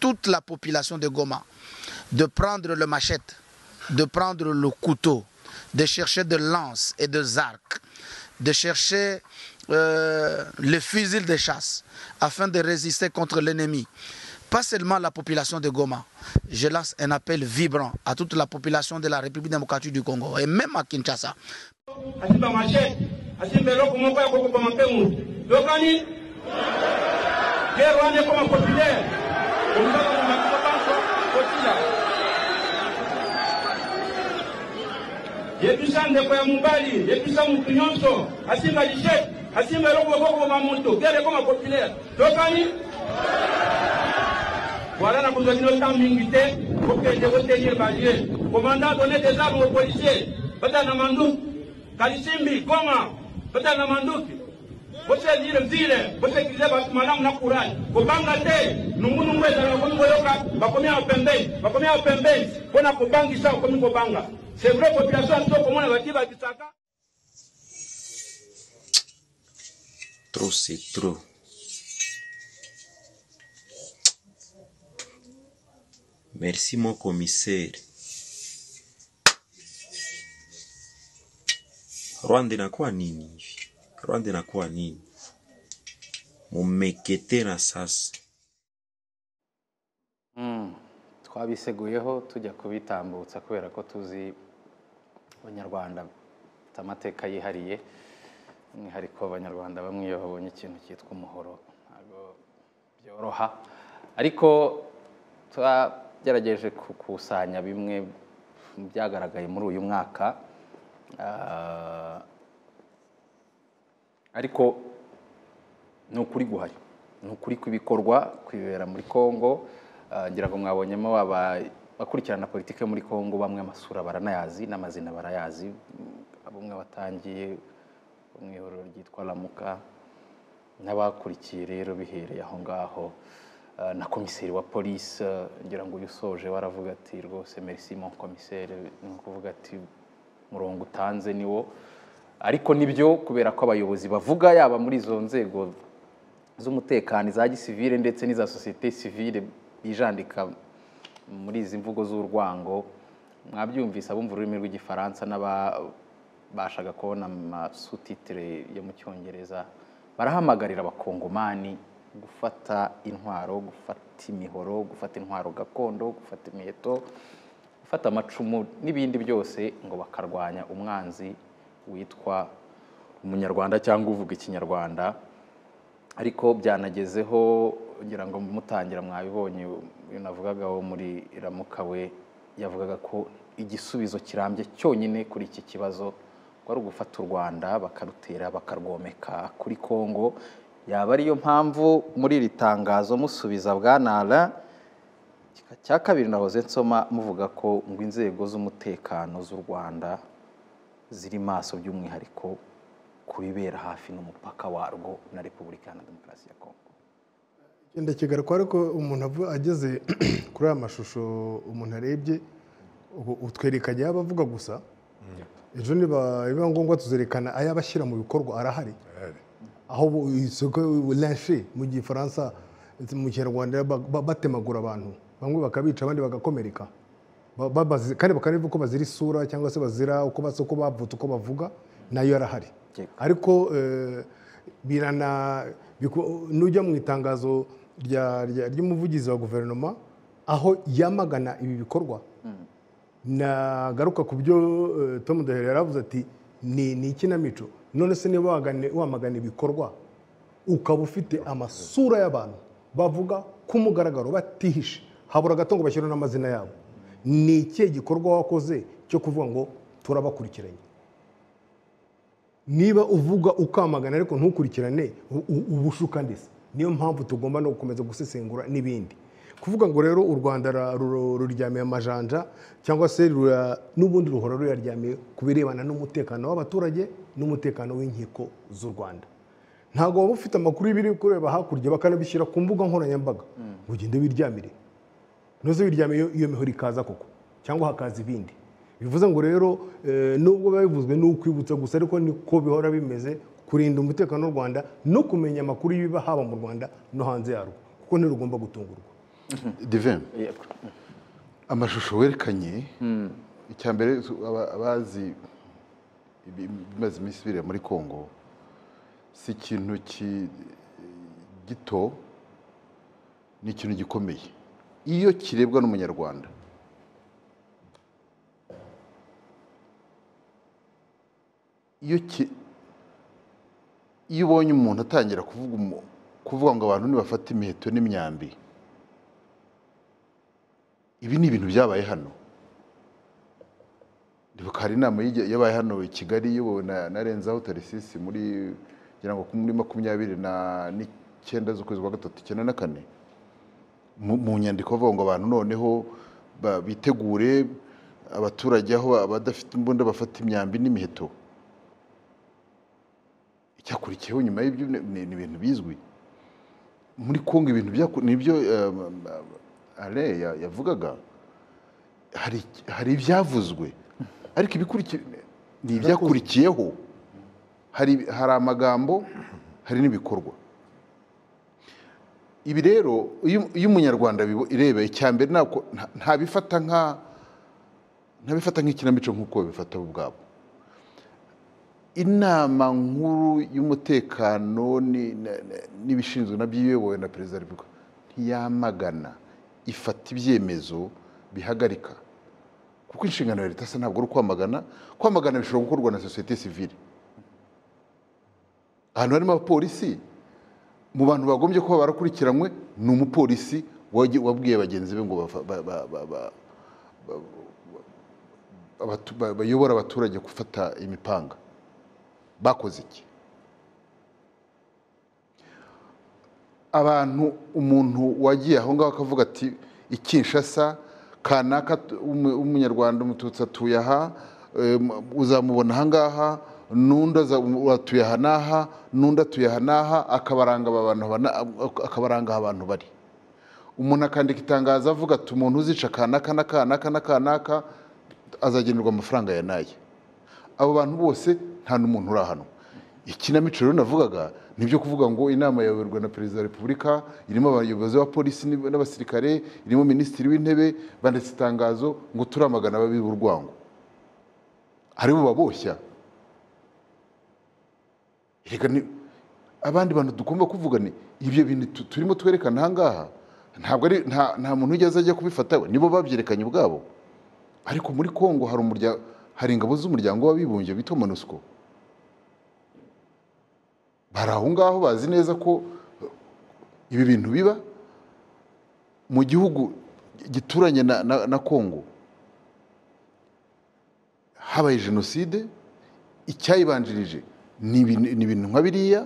toute la population de Goma de prendre le machette, de prendre le couteau, de chercher de lances et de arcs, de chercher euh, le fusil de chasse afin de résister contre l'ennemi. Pas seulement la population de Goma. Je lance un appel vibrant à toute la population de la République démocratique du Congo et même à Kinshasa. omutaka mumanyi kobanso kotila yetusa ndeko ya mobali yetusa mutu nyonso asimba lishet asimba eloko bokokoma moto gere koma populaire. Tokani? Wala na kozwaki no temps mingi te kokende kotenye balie komanda done des armes aux policiers batala na manduki. Kalisimbi goma batala na manduki. Boselire mzile bosekirize bato malamu na courage kobanga te nungunungu ezalaka komi koyoka bakomi awa pembeni bakomi awa pembeni mpona kobangisa okomi kobanga c'est vrai population ya biso komona bati bakisaka Trop, c'est trop. Merci, mon commissaire. Rwanda inakuwa nini? Rwanda inakuwa nini? Mumeketera sasa. Mm, twabiseguyeho tujya kubitambutsa kubera ko tuzi abanyarwanda bafite amateka yihariye umwihariko abanyarwanda bamwe iyo babonye ikintu cyitwa umuhoro ntabwo byoroha ariko twagerageje gukusanya bimwe byagaragaye muri uyu mwaka Ah, ariko ni ukuri guhari. Ni ukuri kw'ibikorwa kwibera muri congo Ah, ngira ngo mwabonyemo aba- abakurikirana politiki yo muri congo bamwe amasura baranayazi n'amazina barayazi. Bamwe batangiye mu ihuriro ryitwa ramuka n'abakurikiye rero bihereye aho ngaho. Ah, na komiseri wa polisi ngira ngo uyu usoje waravuga ati rwose merci mon komiseri ni ukuvuga ati umurongo utanze ni wo. Ariko ni byo kubera ko abayobozi bavuga yaba muri izo nzego z'umutekano iza gisivile ndetse n'iza sosiyete sivile bijandika muri izi mvugo z'urwango mwabyumvise abumva ururimi rw'igifaransa n'ababashaga kubona amasutitire yo mu cyongereza. Barahamagarira abakongomani gufata intwaro gufata imihoro gufata intwaro gakondo gufata imiheto gufata amacumu n'ibindi byose ngo bakarwanya umwanzi witwa umunyarwanda cyangwa uvuga ikinyarwanda ariko byanagezeho ngira ngo mutangira mwabibonye navugaga wo muri ramuka we yavugaga ko igisubizo kirambye cyonyine kuri iki kibazo ngo ari ugufata u rwanda bakarutera bakarwomeka kuri kongo yaba ariyo mpamvu muri iri tangazo musubiza bwanara cya kabiri nahoze nsoma muvuga ko ngo inzego z'umutekano z'u rwanda ziri maso by'umwihariko ku bibera hafi n'umupaka warwo na repubulika iharanira demokarasi ya kongo Genda kigaruka ariko umuntu ageze kuri aya mashusho umuntu arebye ubu utwereka ajya yaba avuga gusa. Ejo niba biba ngombwa tuzerekana ayaba ashyira mu bikorwa arahari. Aho isoko lenshe mu gifaransa mu kinyarwanda ba- ba- batemagura abantu. Bamwe bakabica abandi bagakomereka. Kandi bakanivuga uko bazira isura cyangwa se bazira uko basa uko bavutse uko bavuga na yo yarahari. Ariko eh, birana nujya mu itangazo ry'umuvugizi wa guverinoma aho yamagana ibi bikorwa. Nagaruka ku byo eh, Tom Ndahiro yaravuze ati ni ikinamico. None se niba wamagana ibikorwa ukaba ufite amasura y'abantu bavuga ku mugaragaro batihishe. Habura gato ngo bashyire n'amazina yabo. Ni ikihe gikorwa wakoze cyo kuvuga ngo turabakurikiranye? Niba uvuga ukamagana ariko ntukurikirane u- u- uba ushuka ndetse. Niyo mpamvu tugomba no gukomeza gusesengura n'ibindi. Kuvuga ngo rero u rwanda ruryamiye amajanja cyangwa se n'ubundi ruhora ruyaryamiye ku birebana n'umutekano w'abaturage n'umutekano w'inkiko z'u rwanda. Ntabwo waba ufite amakuru y'ibiri kureba hakurya bakanabishyira ku mbuga nkoranyambaga. Ngo ugende wiryamire. Ntuze wiryamiye iyo- mihoro ikaza koko? Cyangwa hakaza ibindi? Bivuze ngo rero eh, nubwo biba bivuzwe ni ukwibutsa gusa ariko niko bihora bimeze kurinda umutekano w'u rwanda no kumenya amakuru y'ibiba haba mu rwanda no hanze yarwo. Kuko ntirugomba gutungurwa. Divin Yego. amashusho werekanye icya mbere aba- abazi ibi- bimaze iminsi biriya muri congo si ikintu ki- gito ni ikintu gikomeye. Iyo kirebwa n'umunyarwanda. Iyo ubonye umuntu atangira kuvuga kuvuga ngo abantu nibafata imiheto n'imyambi ibi ni ibintu byabaye hano. Ndibuka hari inama yabaye hano i kigali iyobowe na, renzaho tarisisi muri ngira ngo muri makumyabiri n'icyenda z'ukwezi kwa gatatu icyenda na kane. Mu, nyandiko bavuga ngo abantu noneho bitegure abaturage aho abadafite imbunda bafata imyambi n'imiheto. Icyakurikiyeho nyuma y'ibyo ni ibintu bizwi. Muri kongo ibintu ni byo um, ale ya- yavugaga. Hari ibyavuzwe. Ariko ni ibyakurikiyeho. Hari amagambo hari n'ibikorwa. Ibi rero iyo umunyarwanda icya mbere ntabwo- nta- ntabifata nka ntabifata nk'ikinamico nk'uko babifata bo ubwabo. Inama nkuru y'umutekano n'ibishinzwe na byo iyobowe na perezida wa repubulika ntiyamagana. Ifata ibyemezo bihagarika. Kuko inshingano ya leta ntabwo ari ukwamagana. Kwamagana bishobora gukorwa na sosiyete sivile ahantu harimo abapolisi mu bantu bagombye kuba barakurikiranywe ni umupolisi wabwiye bagenzi be ngo bayobora abaturage gufata imipanga. Bakoze iki? Abantu umuntu wagiye aho ngaho akavuga ati ikinshasa kanaka tu- umu- w'umunyarwanda umututsi atuye aha em, uzamubona aha ngaha. N'undi atuye aha n'aha n'undi atuye aha n'aha akabaranga abantu bari. Umuntu akandika itangazo avuga ati umuntu uzica kanaka na kanaka na kanaka azagenerwa amafaranga ya naye abo bantu bose nta n'umuntu urahanwa ikinamico rero navugaga ni ibyo kuvuga ngo inama yayoborwa na perezida wa repubulika irimo abayobozi ba polisi n'abasirikare irimo minisitiri w'intebe banditse itangazo ngo turamagana ababi b'urwango ari bo baboshya. Abandi bantu tugomba kuvuga ni ibyo bintu tu- turimo twerekana aha ngaha ntabwo ari nta muntu ugeze ajya kubifata nibo babyerekanye ubwabo. Ariko muri kongo hari umuryango hari ingabo z'umuryango w'abibumbye bita monusco. Bari aho ngaho bazi neza ko eh, ibi bintu biba mu gihugu gituranye na kongo. Habaye jenoside icyayibanjirije ni ibintu nka biriya.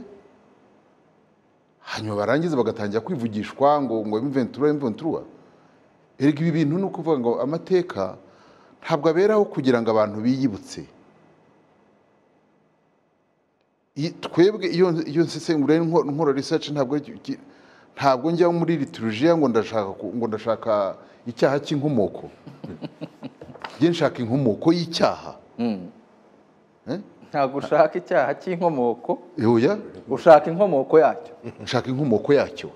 Hanyuma barangiza bagatangira kwivugishwa ngo ngo imventura imventura erega ibi bintu ni ukuvuga ngo amateka ntabwo aberaho kugira ngo abantu biyibutse. Twebwe iyo iyo nsesengura nkora research ntabwo ntabwo njya muri liturujia ngo ndashaka ngo ndashaka icyaha cy'inkomoko. Njye nshaka inkomoko y'icyaha. Eh? Ntabwo ushaka icyaha cy'inkomoko ushaka inkomoko yacyo nshaka inkomoko yacyo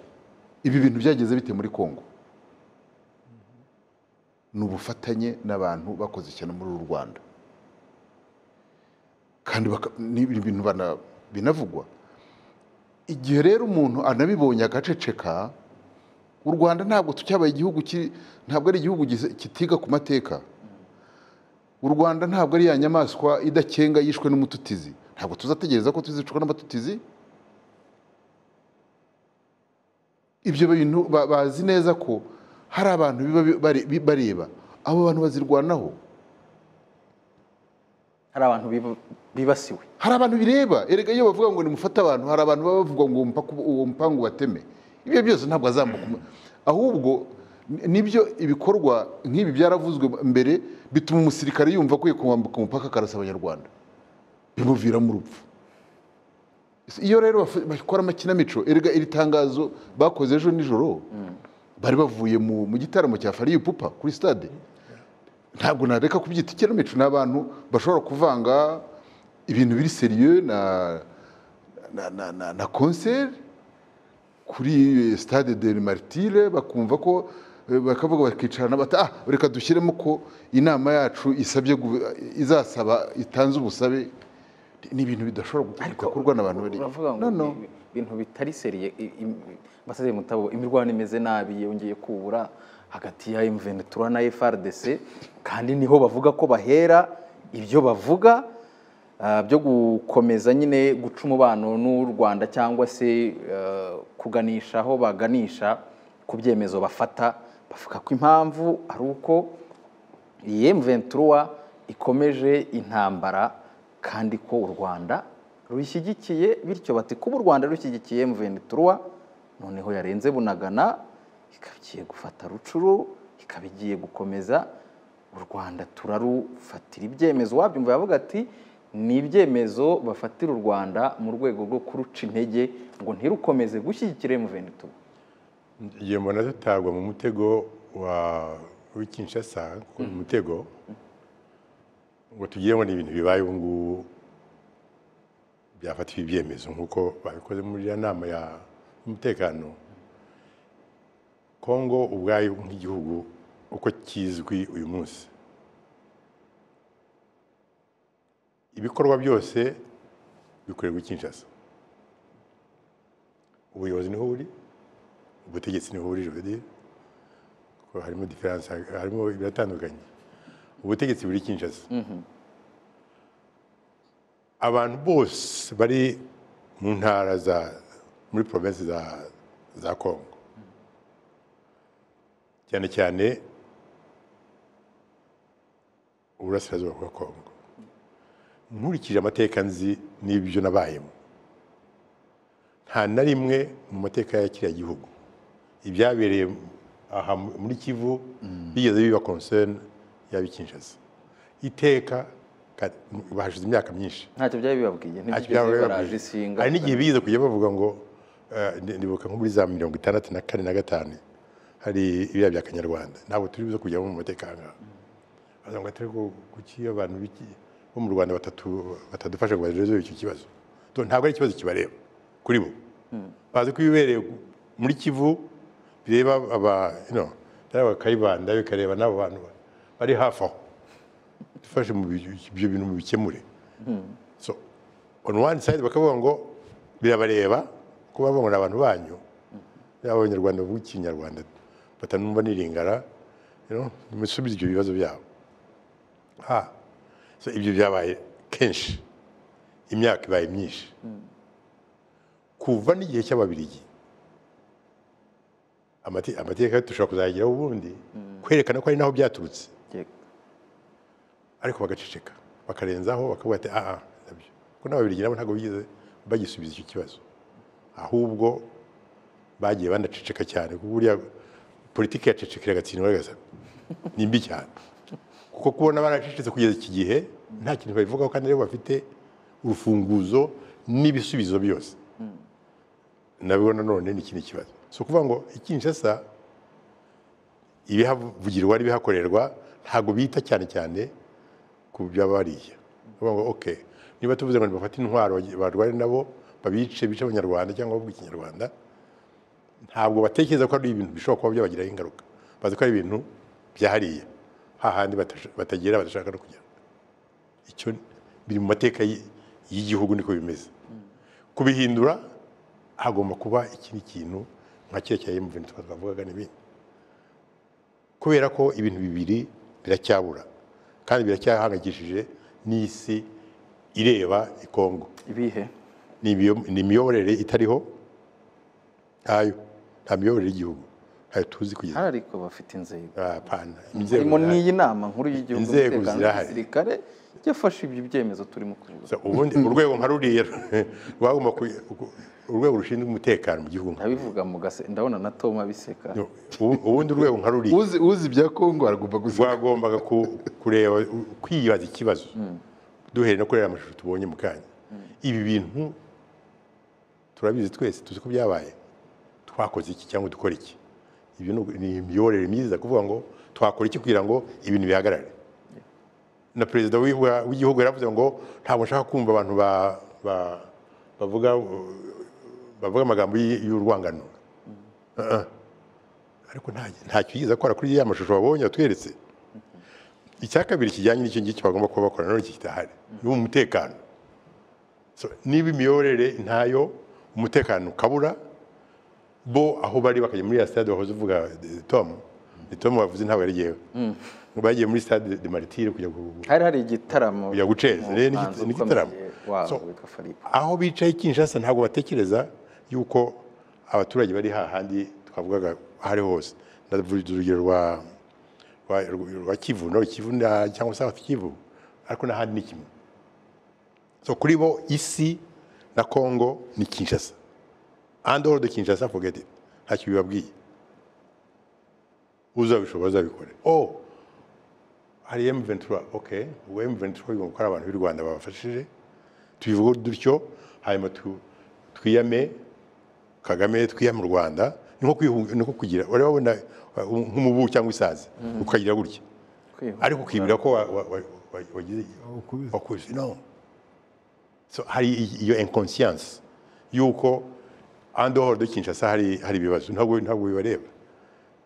ibi bintu byageze bite muri kongo? Ni ubufatanye n'abantu bakoze cyane muri uru rwanda. Kandi ni ibintu binavugwa. Igihe rero umuntu anabibonye agaceceka u rwanda ntabwo cyabaye igihugu ntabwo ari igihugu kitiga ku mateka. U rwanda ntabwo ari ya nyamaswa idakenga yishwe n'umututizi. Ntabwo tuzategereza ko tuzicwa n'amatutizi? Ibyo bintu ba- bazi neza ko hari abantu biba bareba. Abo bantu bazirwanaho. Hari abantu biba- bibasiwe. Hari abantu bireba. Erega iyo bavuga ngo nimufate abantu hari abantu baba bavuga ngo uwo mpangu bateme ibyo byose ntabwo azambuka ahubwo ni byo ibikorwa nk'ibi byaravuzwe mbere bituma umusirikare yumva akwiye kwambuka umupaka akarasa abanyarwanda. Bimuviramo urupfu. Iyo rero bakora amakinamico erega iri tangazo bakoze ejo nijoro bari bavuye mu gitaramo cya fariye pupa kuri stade. Ntabwo nareka kubyita ikinamico ni abantu bashobora kuvanga ibintu biri serieux na na na, na, na concert kuri stade de martire bakumva ko bakavuga bakicarana bati ah reka dushyiremo ko inama yacu isabye izasaba itanze ubusabe. Ni ibintu bidashobora gukorwa n'abantu bari uravuga ngo no no. ibi- ibintu bitari seriye basaze mutabo imirwano imeze nabi yongeye kubura hagati ya M23 na FRDC kandi ni ho bavuga ko bahera ibyo bavuga ah, byo gukomeza nyine guca umubano n'u Rwanda cyangwa se eh, kuganisha aho baganisha ku byemezo bafata. Bavuga ko impamvu ari uko iyi M23 ikomeje intambara kandi ko u Rwanda ruyishyigikiye bityo bati kuba u Rwanda rushyigikiye M23 noneho yarenze bunagana ikaba igiye gufata rucuru ikaba igiye gukomeza u Rwanda turarufatira ibyemezo. Wabyumva yavuga ati ni ibyemezo bafatira u Rwanda mu rwego rwo kuruca intege ngo ntirukomeze gushyigikira M23 igihe mbona tutagwa mu mutego wa w'ikinshasa umutego ngo tugire ngo ni ibintu bibaye ubu ngubu byafatiwe ibyemezo nk'uko babikoze muri iriya nama ya- y'umutekano kongo ubwayo nk'igihugu uko kizwi uyu munsi. Ibikorwa byose bikorerwa i Kinshasa ubuyobozi ni ho buri. Ubutegetsi ni ho buri je veux dire kuko harimo diferanse harimo biratandukanye ubutegetsi buri Kinshasa. Abantu bose bari mu ntara za muri provinsi za za Congo. Cyane cyane uburasirazuba bwa Congo. Nkurikije amateka nzi n'ibyo nabayemo. Nta na rimwe mu mateka ya kiriya gihugu. Ibyabereye aha muri kivu bigeze biba concern yaba i Kinshasa. Iteka ka- bahashize imyaka myinshi. Ntacyo byari bibabwiye hari n'igihe bigeze kujya bavuga ngo eh, ndi- ndibuka nko muri za mirongo itandatu na kane na gatanu hari ibiriya bya kanyarwanda ntabwo turi buze kujyamo mu ngaha. Bavuga ngo atari kuki abantu bo mu rwanda batatu batadufasha ngo baresolve icyo kibazo. Ntabwo ari ikibazo kibareba kuri bo. Bazi ko ibibereye muri kivu bireba aba you know, bireba kayibanda bikareba n'abo bantu bari hafi aho. Dufashe mu ibyo bintu mubikemure so on one side bakavuga ngo birabareba ko bavuga ngo ni abantu banyu. Yaba abanyarwanda bavuga ikinyarwanda batanumva n'iringara you know, nimusubize ibyo bibazo byabo. Ha. So ibyo byabaye kenshi. Imyaka ibaye myinshi. Kuva n'igihe cy'ababirigi amateka dushobora kuzageraho ubundi. Kwerekana ko ari naho byaturutse. Ariko bagaceceka. Bakarenzaho bakavuga ati aha na byo. Kuko n'ababirigi nabo ntabwo bigeze bagisubiza icyo kibazo. Ahubwo bagiye banaceceka cyane kuko buriya politiki yacecekera agatsindwa gasa ni mbi cyane. Kuko kubona baracecetse kugeza iki gihe nta kintu babivugaho kandi rero bafite urufunguzo n'ibisubizo byose. Nabwo nanone ni ikindi kibazo. Si ukuvuga ngo i ibihavugirwa n'ibihakorerwa ntabwo bita cyane cyane ku byabariye. Bavuga ngo ok niba tuvuze ngo bafate intwaro barwane nabo babice bice abanyarwanda cyangwa bavuga ikinyarwanda ntabwo batekereza ko ari ibintu bishobora kuba byabagiraho ingaruka. Bazi ko ari ibintu byahariye. Hahandi batagera badashaka no kugera. Icyo biri mu mateka y'igihugu niko bimeze. Kubihindura hagomba kuba ikindi kintu nka kiriya cya emuveni twavugaga n'ibindi kubera ko ibintu bibiri biracyabura kandi biracyahangayikishije n'isi ireba i Kongo ibihe? Ni imiyoborere itariho ntayo nta miyoborere y'igihugu. Ntayo tuzi kugeza. Hari ariko bafite inzego. Ah, pana inzego harimo n'iyi nama nkuru y'igihugu zirahari. w'igisirikare yafashe ibyo byemezo turimo kuvuga. Ubundi urwego nka ruriya rwagomba urwego rushinzwe umutekano mu gihugu. Ndabivuga mu gase ndabona na Tom abiseka. Ubundi urwego nka ruriya uzi uzi ibya kongo aragomba gusa. Rwagombaga ku- kureba kwibaza ikibazo. Duhereye no kureba amashusho tubonye mu kanya. Ibi bintu turabizi twese tuzi ko byabaye. Twakoze iki cyangwa dukora iki? Ibyo ni- imiyoborere myiza kuvuga ngo twakora iki kugira ngo ibintu bihagarare. Na perezida w'igihugu yaravuze ngo ntabwo nshaka kumva abantu ba- ba- bavuga bavuga amagambo y'urwangano. Uh-uh. ariko nta- ntacyo yigeze akora kuri ya mashusho wabonye watweretse. Icya kabiri kijyanye n'icyo ngicyo bagomba kuba bakora none kitahari ni umutekano. Niba imiyoborere ntayo umutekano ukabura bo aho bari bakajya muri ya stade wahoze uvuga eh, Tom ni Tom wavuze ntabwo yari yewe. Ngo bagiye muri stade de Martyrs kujya hari hari igitaramo Kujya guceza, rero ni igit- ni igitaramo. aho bicaye Kinshasa ntabwo batekereza yuko abaturage bari hahandi twavugaga aho ari hose. Ndavuga urugero rwa rwa, Kivu. No Kivu cyangwa South Kivu. Ariko n'ahandi ni kimwe. So kuri bo isi na Congo ni Kinshasa. And all the Kinshasa forget it ntacyo bibabwiye uzabishobora azabikore oh hari M23 okay ubwo M23 igomba gukora abantu b'u Rwanda babafashije tubivuge dutyo hanyuma twiyame Kagame twiyame u Rwanda ni nko kugira wari wabona nk'umubu cyangwa isazi ukagira gutya ariko ukibwira ko wakuze no. Hari iyo inconscience yuko de Kinshasa hari hari ibibazo ntabwo ntabwo bibareba.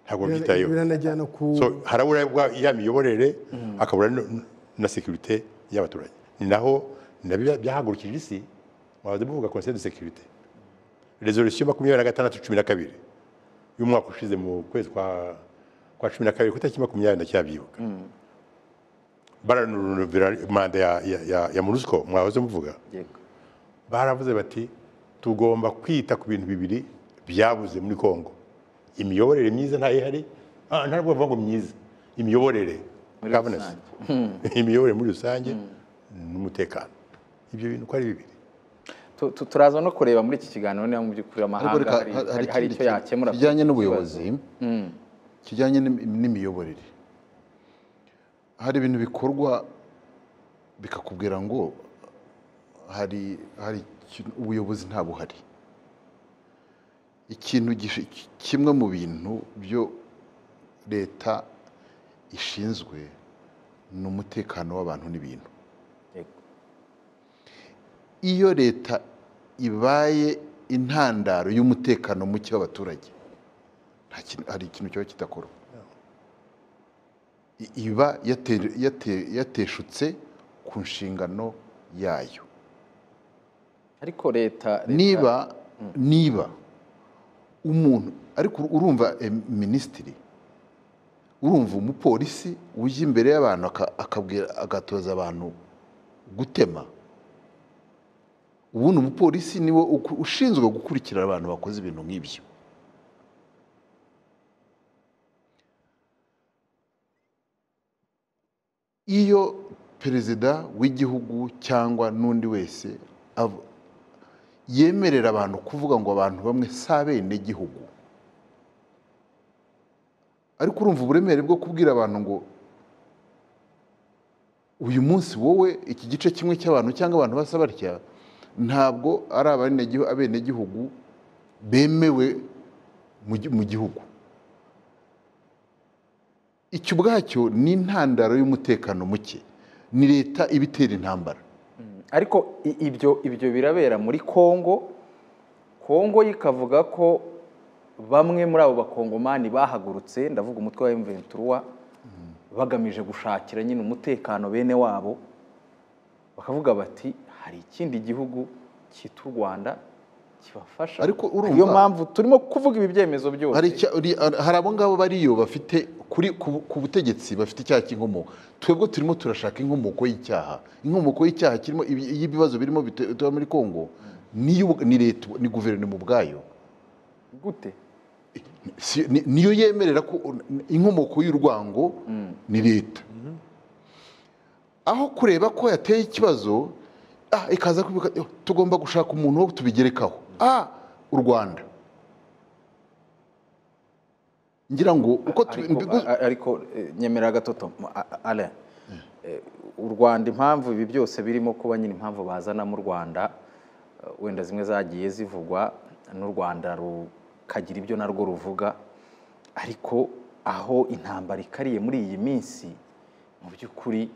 Ntabwo byitayeho biranajyana ku so harabura ya miyoborere akabura na securite y'abaturage. Ni naho nabyo byahagurukije isi mwahoze muvuga conseil de sécurité. Resolution makumyabiri na gatandatu cumi na kabiri. Y'umwaka ushize mu kwezi kwa kwa cumi na kabiri ku itariki makumyabiri ndacyabyibuka baranurumvira manda ya, ya, ya, ya MONUSCO mwahoze muvuga. Yego. Baravuze bati tugomba kwita ku bintu bibiri byabuze muri Kongo. Imiyoborere myiza ntayo ihari. Ah, ntabwo bavuga ngo myiza. Imiyoborere imiyoborere muri rusange n'umutekano. Ibyo bintu uko ari bibiri. Tu- tu- turaza no kureba muri iki kiganiro niba mu by'ukuri amahanga hari- icyo yakemura kijyanye n'ubuyobozi kibazo. kijyanye n'imi- n'imiyoborere. Hari ibintu bikorwa bikakubwira ngo hari hari ubuyobozi nta buhari. Ikintu kimwe mu bintu byo leta ishinzwe ni umutekano w'abantu n'ibintu. Iyo leta ibaye intandaro y'umutekano muke w'abaturage hari ikintu kiba kidakorwa iba yate- yate- yateshutse ku nshingano yayo. Ariko leta niba niba umuntu ariko urumva eh, minisitiri urumva umupolisi ujya imbere y'abantu aka- akabwira agatoza abantu gutema ubundi umupolisi ni we ushinzwe gukurikirana abantu bakoze ibintu nk'ibyo. Iyo perezida w'igihugu cyangwa n'undi wese yemerera abantu kuvuga ngo abantu bamwe si abenegihugu. Ariko urumva uburemere bwo kubwira abantu ngo uyu munsi wowe iki gice kimwe cy'abantu cyangwa abantu basa batya ntabwo ari abenegihu- abenegihugu bemewe mu gihugu. Icyo ubwacyo ni intandaro y'umutekano muke. Ni leta ibitera intambara. Ariko ibyo ibyo birabera muri Kongo Kongo ikavuga ko bamwe muri abo bakongomani bahagurutse ndavuga umutwe wa M23 bagamije gushakira nyine umutekano bene wabo bakavuga bati hari ikindi gihugu cyitwa u Rwanda kibafasha. Ariko urumva- niyo mpamvu turimo kuvuga ibi byemezo byose. Hari abo ngabo bariyo bafite kuri ku butegetsi bafite icyaha cy'inkomoko twebwe turimo turashaka inkomoko y'icyaha. Inkomoko y'icyaha kirimo ibi- y'ibibazo birimo bite- tuba muri kongo niyo ni leta ni guverinoma ubwayo. Gute? Niyo yemerera ko inkomoko y'urwango ni leta. Aho kureba ko yateye ikibazo ah, ikaza kubivuga, "Yo, tugomba gushaka umuntu wo tubigerekaho. Ah u rwanda. Ngira ngo uko ariko, a- eh, nyemera gatoto A- A- Alain Eh, u Rwanda impamvu ibi byose birimo kuba nyine impamvu bazana mu Rwanda eh, wenda zimwe zagiye zivugwa n'u Rwanda rukagira ibyo narwo ruvuga. Ariko aho intambara ikariye muri iyi minsi mu by'ukuri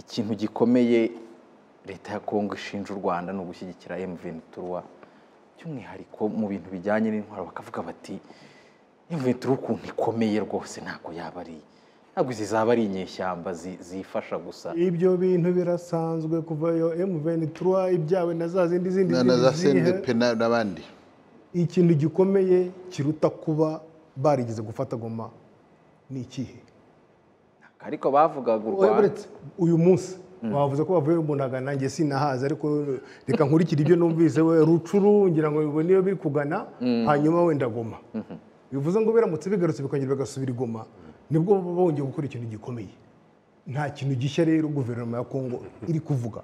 ikintu gikomeye leta ya Kongo ishinja u Rwanda ni ugushyigikira M23 by'umwihariko mu bintu bijyanye n'intwaro bakavuga bati M23 ukuntu ikomeye rwose ntabwo yaba ari ntabwo izi zaba ari inyeshyamba zi- zifasha gusa. Ibyo bintu birasanzwe kuva iyo M23 ibyawe na za zindi zindi na za na- n'abandi. Ikintu gikomeye kiruta kuba barigeze gufata goma ni ikihe? Ariko bavugaga u Rwanda. Uyu munsi. Wavuze ko bavuye mu ntagana nanjye sinahazi ariko reka nkurikire ibyo numvise. We rucuru ngira ngo bibone iyo biri kugana hanyuma wenda goma. Bivuze ngo biramutse bigarutse bikongera bigasubira i goma ni bwo baba bongeye gukora ikintu gikomeye. Nta kintu gishya rero guverinoma ya kongo iri kuvuga.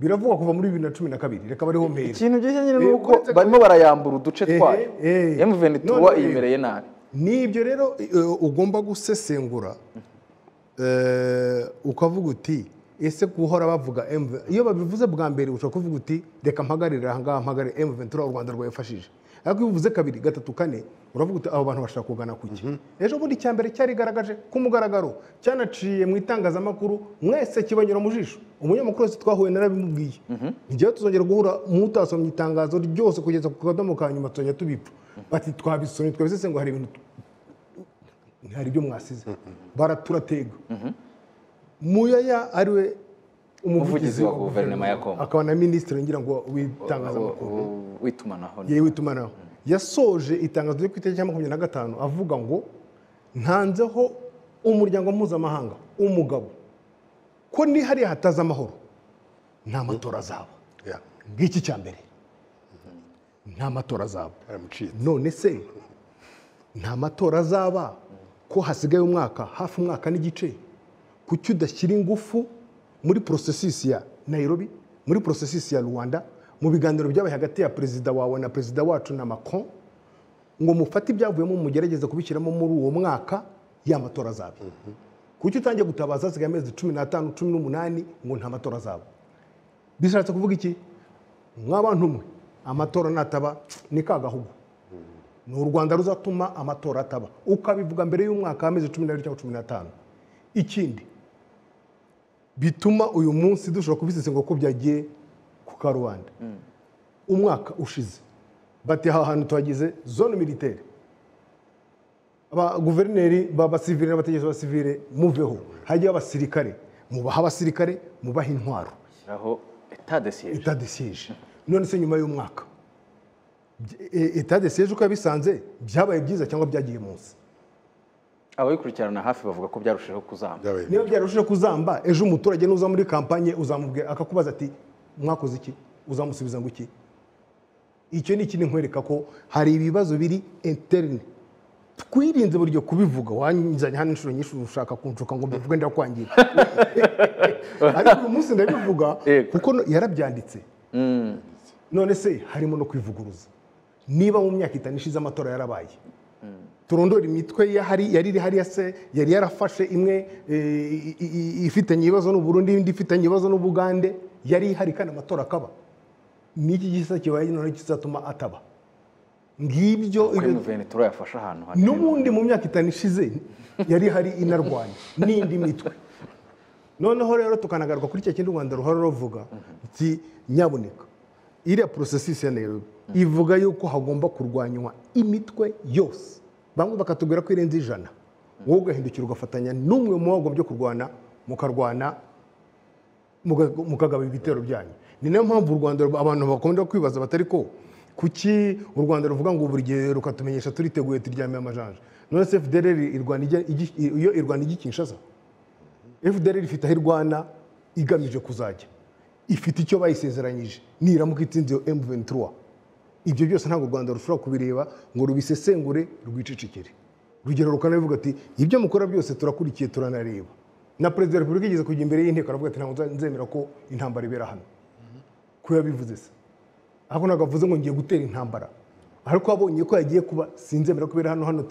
Biravugwa kuva muri bibiri na cumi na kabiri. Reka bariho mpera ikintu gishya nyine ni Eh, uko barimo barayambura uduce Eh, twayo. eh. M23 Noneho iyimereye nabi. ni byo rero ugomba gusesengura. Eh, ukavuga uti ese guhora bavuga iyo babivuze bwa mbere ushobora kuvuga uti reka mpagarire aha ngaha mpagarire M23 u Rwanda rwayifashije. Ariko iyo uvuze kabiri gatatu kane uravuga uti abo bantu bashaka kugana kuki ejo bundi icya mbere cyarigaragaje ku mugaragaro cyanaciye mu itangazamakuru mwese kibanyura mu jisho. Umunyamakuru wese twahuye narabimubwiye ngewe tuzongera guhura mutasomye itangazo ryose kugeza ku kadomo ka nyuma tuzongera tubipfa. Bati twabisomye twabisese ngo hari ibintu hari ibyo mwasize. Baraturatega. Muyaya ari we Umuvugizi wa guverinoma ya Congo. akaba na minisitiri ngira ngo w'itangazamakuru. U- w'itumanaho. Yewe itumanaho yasoje itangazo ryo ku itariki ya makumyabiri na gatanu avuga ngo ntanzeho umuryango mpuzamahanga umugabo. Ko ni hariya hataza amahoro? Nta matora azaba. Ngiki cya mbere? Nta matora azaba. None se nta matora azaba? Ko hasigaye umwaka hafi umwaka n'igice kuki udashyira ingufu muri porosesisi ya nairobi muri porosesisi ya rwanda mu biganiro byabaye hagati ya perezida wawe na perezida wacu na macron ngo mufate ibyavuyemo mugerageze kubishyiramo muri uwo mwaka ya matora azaba. Kuki utangiye gutabaza hasigaye amezi cumi n'atanu cumi n'umunani ngo nta matora azaba. Bishatse kuvuga iki? Mw'abantu mwe amatora nataba ni ka gahugu. Ni u rwanda ruzatuma amatora ataba. Ukabivuga mbere y'umwaka w'amezi cumi n'abiri cyangwa cumi n'atanu. Ikindi bituma uyu munsi dushobora kubisesengura ko byagiye ku karubanda. Umwaka ushize. Bati aha hantu tuhageze zone militaire. Abaguverineri b'abasivile n'abategetsi b'abasivile muveho. Hajyaho abasirikare. Mubaha abasirikare mubaha intwaro. Etat de siège. None se nyuma y'umwaka. Etat de siège uko yabisanze byabaye byiza cyangwa byagiye munsi. Ababikurikirana hafi bavuga ko byarushijeho kuzamba. Niba byarushijeho kuzamba ejo umuturage nuza muri kampanye uzamubwira akakubaza ati mwakoze iki? Uzamusubiza ngo iki? Icyo ni ikindi nkwereka ko hari ibibazo biri interne. Twirinze buryo kubivuga. Wanzanye hano inshuro nyinshi ushaka kunshuka ngo mbivuge ndakwangira ariko uyu munsi ndabivuga kuko no- yarabyanditse. None se harimo no kwivuguruza. Niba mu myaka itanu ishize amatora yarabaye turondora imitwe yari iri hariya se yari yarafashe imwe i- ifitanye ibibazo n'uburundi indi ifitanye ibibazo n'ubugande yari ihari kandi amatora akaba. Niki gisa kibaye noneho kizatuma ataba. Ngibyo n'ubundi mu myaka itanu ishize yari hari inarwanya n'indi mitwe. Noneho rero tukanagaruka kuri cya kindi u rwanda ruhora ruvuga ati nyaboneka iriya porosesisi ya nairobi ivuga yuko hagomba kurwanywa imitwe yose. Bamwe bakatubwira ko irenze ijana. Wowe ugahindukira ugafatanya n'umwe mu wagombye kurwana mukarwana mukagaba ibitero byanyu. Ni na yo mpamvu u rwanda abantu bakunda kwibaza batari ko kuki u rwanda ruvuga ngo buri gihe rukatumenyesha turiteguye turyamiye amajanja? None se fdr iyo irwana ijya kinshasa fdr ifite aho irwana igamije kuzajya. Ifite icyo bayisezeranyije. Niramuka itsinze iyo m23. Ibyo byose ntabwo u rwanda rushobora kubireba ngo rubisesengure rwicecekere urugero rukanabivuga ati ibyo mukora byose turakurikiye turanareba. Na perezida wa repubulika yigeze kujya imbere y'inteko aravuga ati ntabwo nzemera ko intambara ibera hano. Ko yabivuze se. Ariko ntabwo avuze ngo ngiye gutera intambara. Ariko abonye ko yagiye kuba sinzemera ko ibera hano hano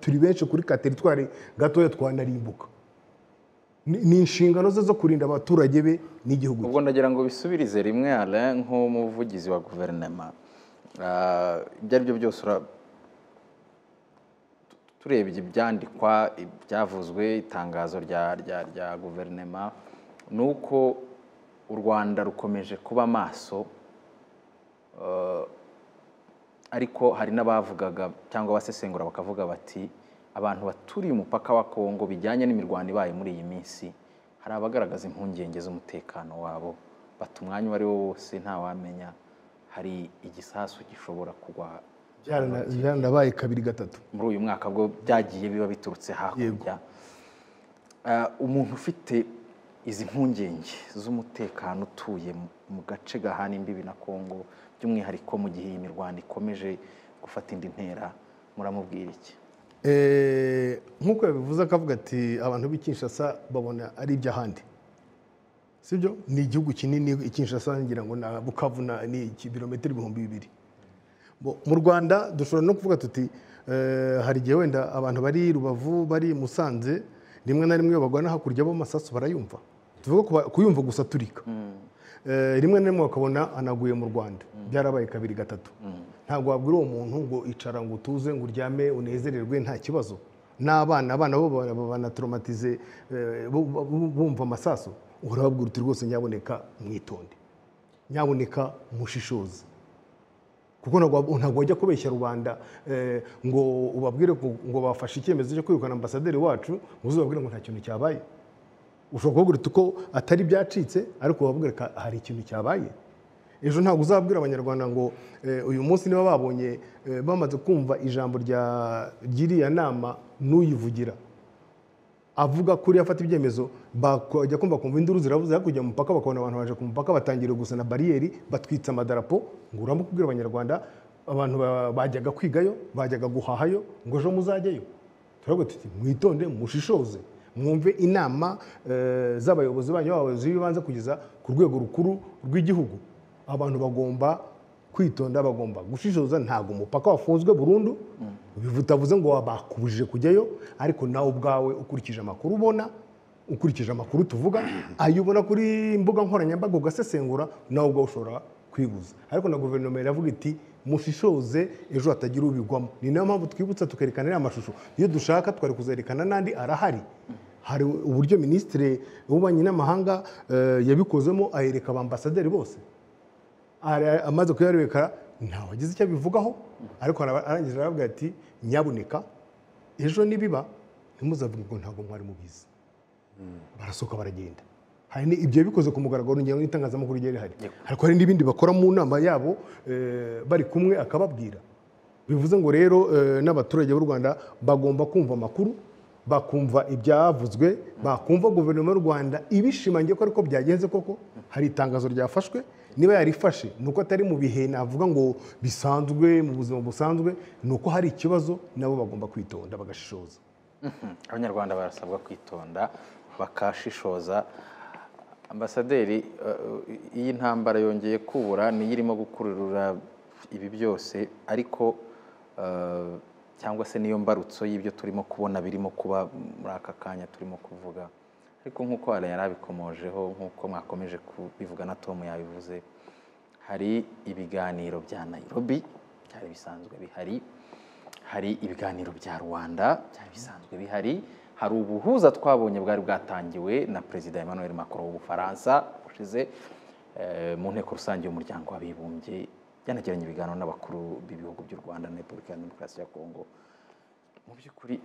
turi benshi kuri ka teritwari gatoya twanarimbuka ni inshingano ze zo kurinda abaturage be n'igihugu ubwo ndagira ngo bisubirize rimwe nk'umuvugizi wa guverinoma ibyo ari byo byose turebye ibyandikwa ibyavuzwe itangazo rya guverinoma ni uko u rwanda rukomeje kuba maso eh, ariko hari n'abavugaga cyangwa abasesengura bakavuga bati abantu baturiye umupaka wa kongo bijyanye n'imirwano ibaye muri iyi minsi hari abagaragaza impungenge z'umutekano wabo bata umwanya uwo ari wo wose ntawamenya hari igisasu gishobora kugwa Byarana- byaranabaye kabiri gatatu. Muri uyu mwaka bwo byagiye biba biturutse hakurya. Ah, umuntu ufite izi mpungenge z'umutekano utuye mu- gace gahana imbibi na kongo by'umwihariko mu gihe iyi mirwano ikomeje gufata indi ntera muramubwira iki? Eh, nk'uko yabivuze akavuga ati abantu b'i Kinshasa babona ari iby'ahandi. Sibyo ni igihugu kinini i Kinshasa ngira ngo na Bukavu ni ibirometero ibihumbi bibiri. Mu rwanda dushobora no kuvuga tuti eh, hari igihe wenda abantu bari rubavu bari musanze rimwe na rimwe iyo bagwana hakurya b'amasasu barayumva. Tuvuga kuyumva gusa turika. Eh, rimwe na rimwe bakabona anaguye mu rwanda. Byarabaye kabiri gatatu. Ntabwo wabwira uwo muntu ngo icara ngo utuze ngo uryame unezererwe nta kibazo. N'abana abana bo ba- ba- banatoromatize eh, bu- bu- bumva amasasu. Urababwira uti rwose nyaboneka mwitonde. Nyaboneka mushishoze kuko ntabwo wajya kubeshya rubanda eh, ngo ubabwire ngo bafashe icyemezo cyo kwirukana ambasaderi wacu uzababwire ngo nta kintu cyabaye. Ushobora kubabwira uti ko atari byacitse ariko wababwira ko hari ikintu cyabaye. Ejo ntabwo uzabwira abanyarwanda ngo eh, uyu munsi niba babonye eh, bamaze kumva ijambo rya ry'iriya nama n'uyivugira avuga kuri afata ibyemezo bakajya kumva kumva induru ziravuze hakurya mu mupaka bakabona abantu baje ku mupaka batangiriye gusana bariyeri batwitse amadarapo. Ngo uramo kubwira abanyarwanda abantu ba- bajyaga kwigayo bajyaga guhahayo ngo ejo muzajyayo turavuga tuti mwitonde mushishoze mwumve inama eh, z'abayobozi banyu b'abayobozi b'ibanze kugeza ku rwego rukuru rw'igihugu. Abantu bagomba kwitonda bagomba gushishoza ntabwo umupaka wafunzwe burundu. Bitavuze ngo bakubujije kujyayo ariko nawe ubwawe ukurikije amakuru ubona ukurikije amakuru tuvuga. Ayo ubona kuri imbuga nkoranyambaga ugasesengura nawe ubwawe ushobora kwibuza. Ariko na guverinoma iravuga iti mushishoze ejo hatagira ubigwamo. Ni na yo mpamvu twibutsa tukerekana ariya mashusho. Iyo dushaka twari kuzerekana n'andi arahari. Hari uburyo minisitiri w'ububanyi n'amahanga eh, yabikozemo ayereka abambasaderi bose. Amaze kuyareka ntawe agize icyo abivugaho. Ariko arangije aravuga ati nyabuneka ejo nibiba. Ntimuzavuge ngo ntabwo mwari mubizi. Barasohoka baragenda. Hari ibyo bikoze ku mugaragaro ngo n'itangazamakuru ryari rihari. Ariko hari n'ibindi bakora mu nama yabo eh, bari kumwe akababwira. Bivuze ngo rero eh, n'abaturage b'u rwanda bagomba kumva amakuru bakumva ibyavuzwe bakumva guverinoma y'u rwanda ibishimangiye ko ariko byagenze koko hari itangazo ryafashwe niba yarifashe ni uko atari mu bihe navuga ngo bisanzwe mu buzima busanzwe ni uko hari ikibazo nabo bagomba kwitonda bagashishoza. Abanyarwanda barasabwa kwitonda bakashishoza. Ambasaderi eh, iyi ntambara yongeye kubura niyo irimo gukurura ibi byose ariko eh, cyangwa se niyo mbarutso y'ibyo turimo kubona birimo kuba muri aka kanya turimo kuvuga. Ariko nk'uko yari abikomojeho nk'uko mwakomeje kubivuga na Tom yabivuze hari ibiganiro bya Nairobi byari bisanzwe bihari. Hari ibiganiro bya rwanda byari bisanzwe bihari. Hari ubuhuza twabonye bwari bwatangiwe na perezida emmanuel macron w'ubufaransa ushize eh, mu nteko rusange y'umuryango w'abibumbye yanagiranye ibiganiro n'abakuru b'ibihugu by'u rwanda na repubulika ya demokarasi ya kongo. Mu by'ukuri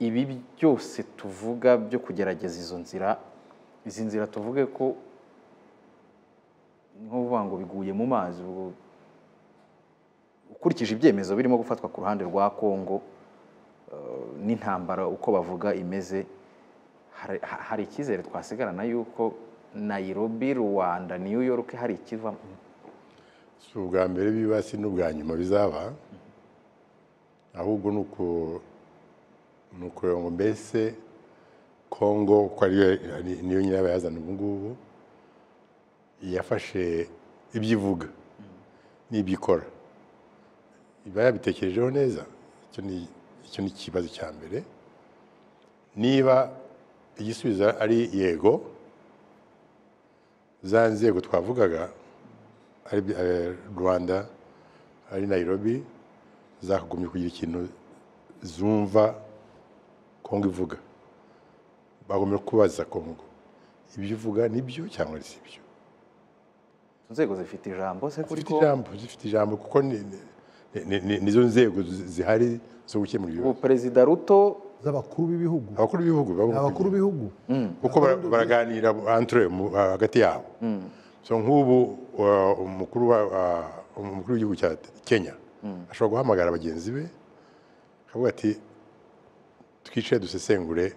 ibi byose tuvuga byo kugerageza izo nzira izi nzira tuvuge ko ni nko kuvuga ngo biguye mu mazi ukurikije ibyemezo birimo gufatwa ku ruhande rwa kongo eh, n'intambara uko bavuga imeze hari- ha- hari icyizere twasigarana yuko nayirobi rwanda new york hari ikivamo si ubwa mbere biba si n'ubwa nyuma bizaba. Ahubwo ni uku ni ukureba ngo mbese kongo ko ariyo ari- niyo nyirabayazana ubu ngubu yafashe ibyo ivuga n'ibyo ikora iba yabitekerejeho neza icyo ni ikibazo cya mbere. Niba igisubizo ari yego za nzego twavugaga ari eh, rwanda ari nairobi zakagombye kugira ikintu zumva kongo ivuga. Bagombye kubaza kongo ibyo uvuga ni byo cyangwa si byo? Inzego zifite ijambo se kuri ijambo zifite ijambo kuko ni- ni- ni- ni- nizo nzego zi- zihari zo gukemura ubu ibibazo perezida ruto z'abakuru b'ibihugu. Abakuru b'ibihugu bagomba abakuru b'ibihugu. Kuko bara- baraganira hagati yabo. So nk'ubu uh, umukuru wa- umukuru w'igihugu cya kenya ashobora guhamagara bagenzi be akavuga ati twicare dusesengure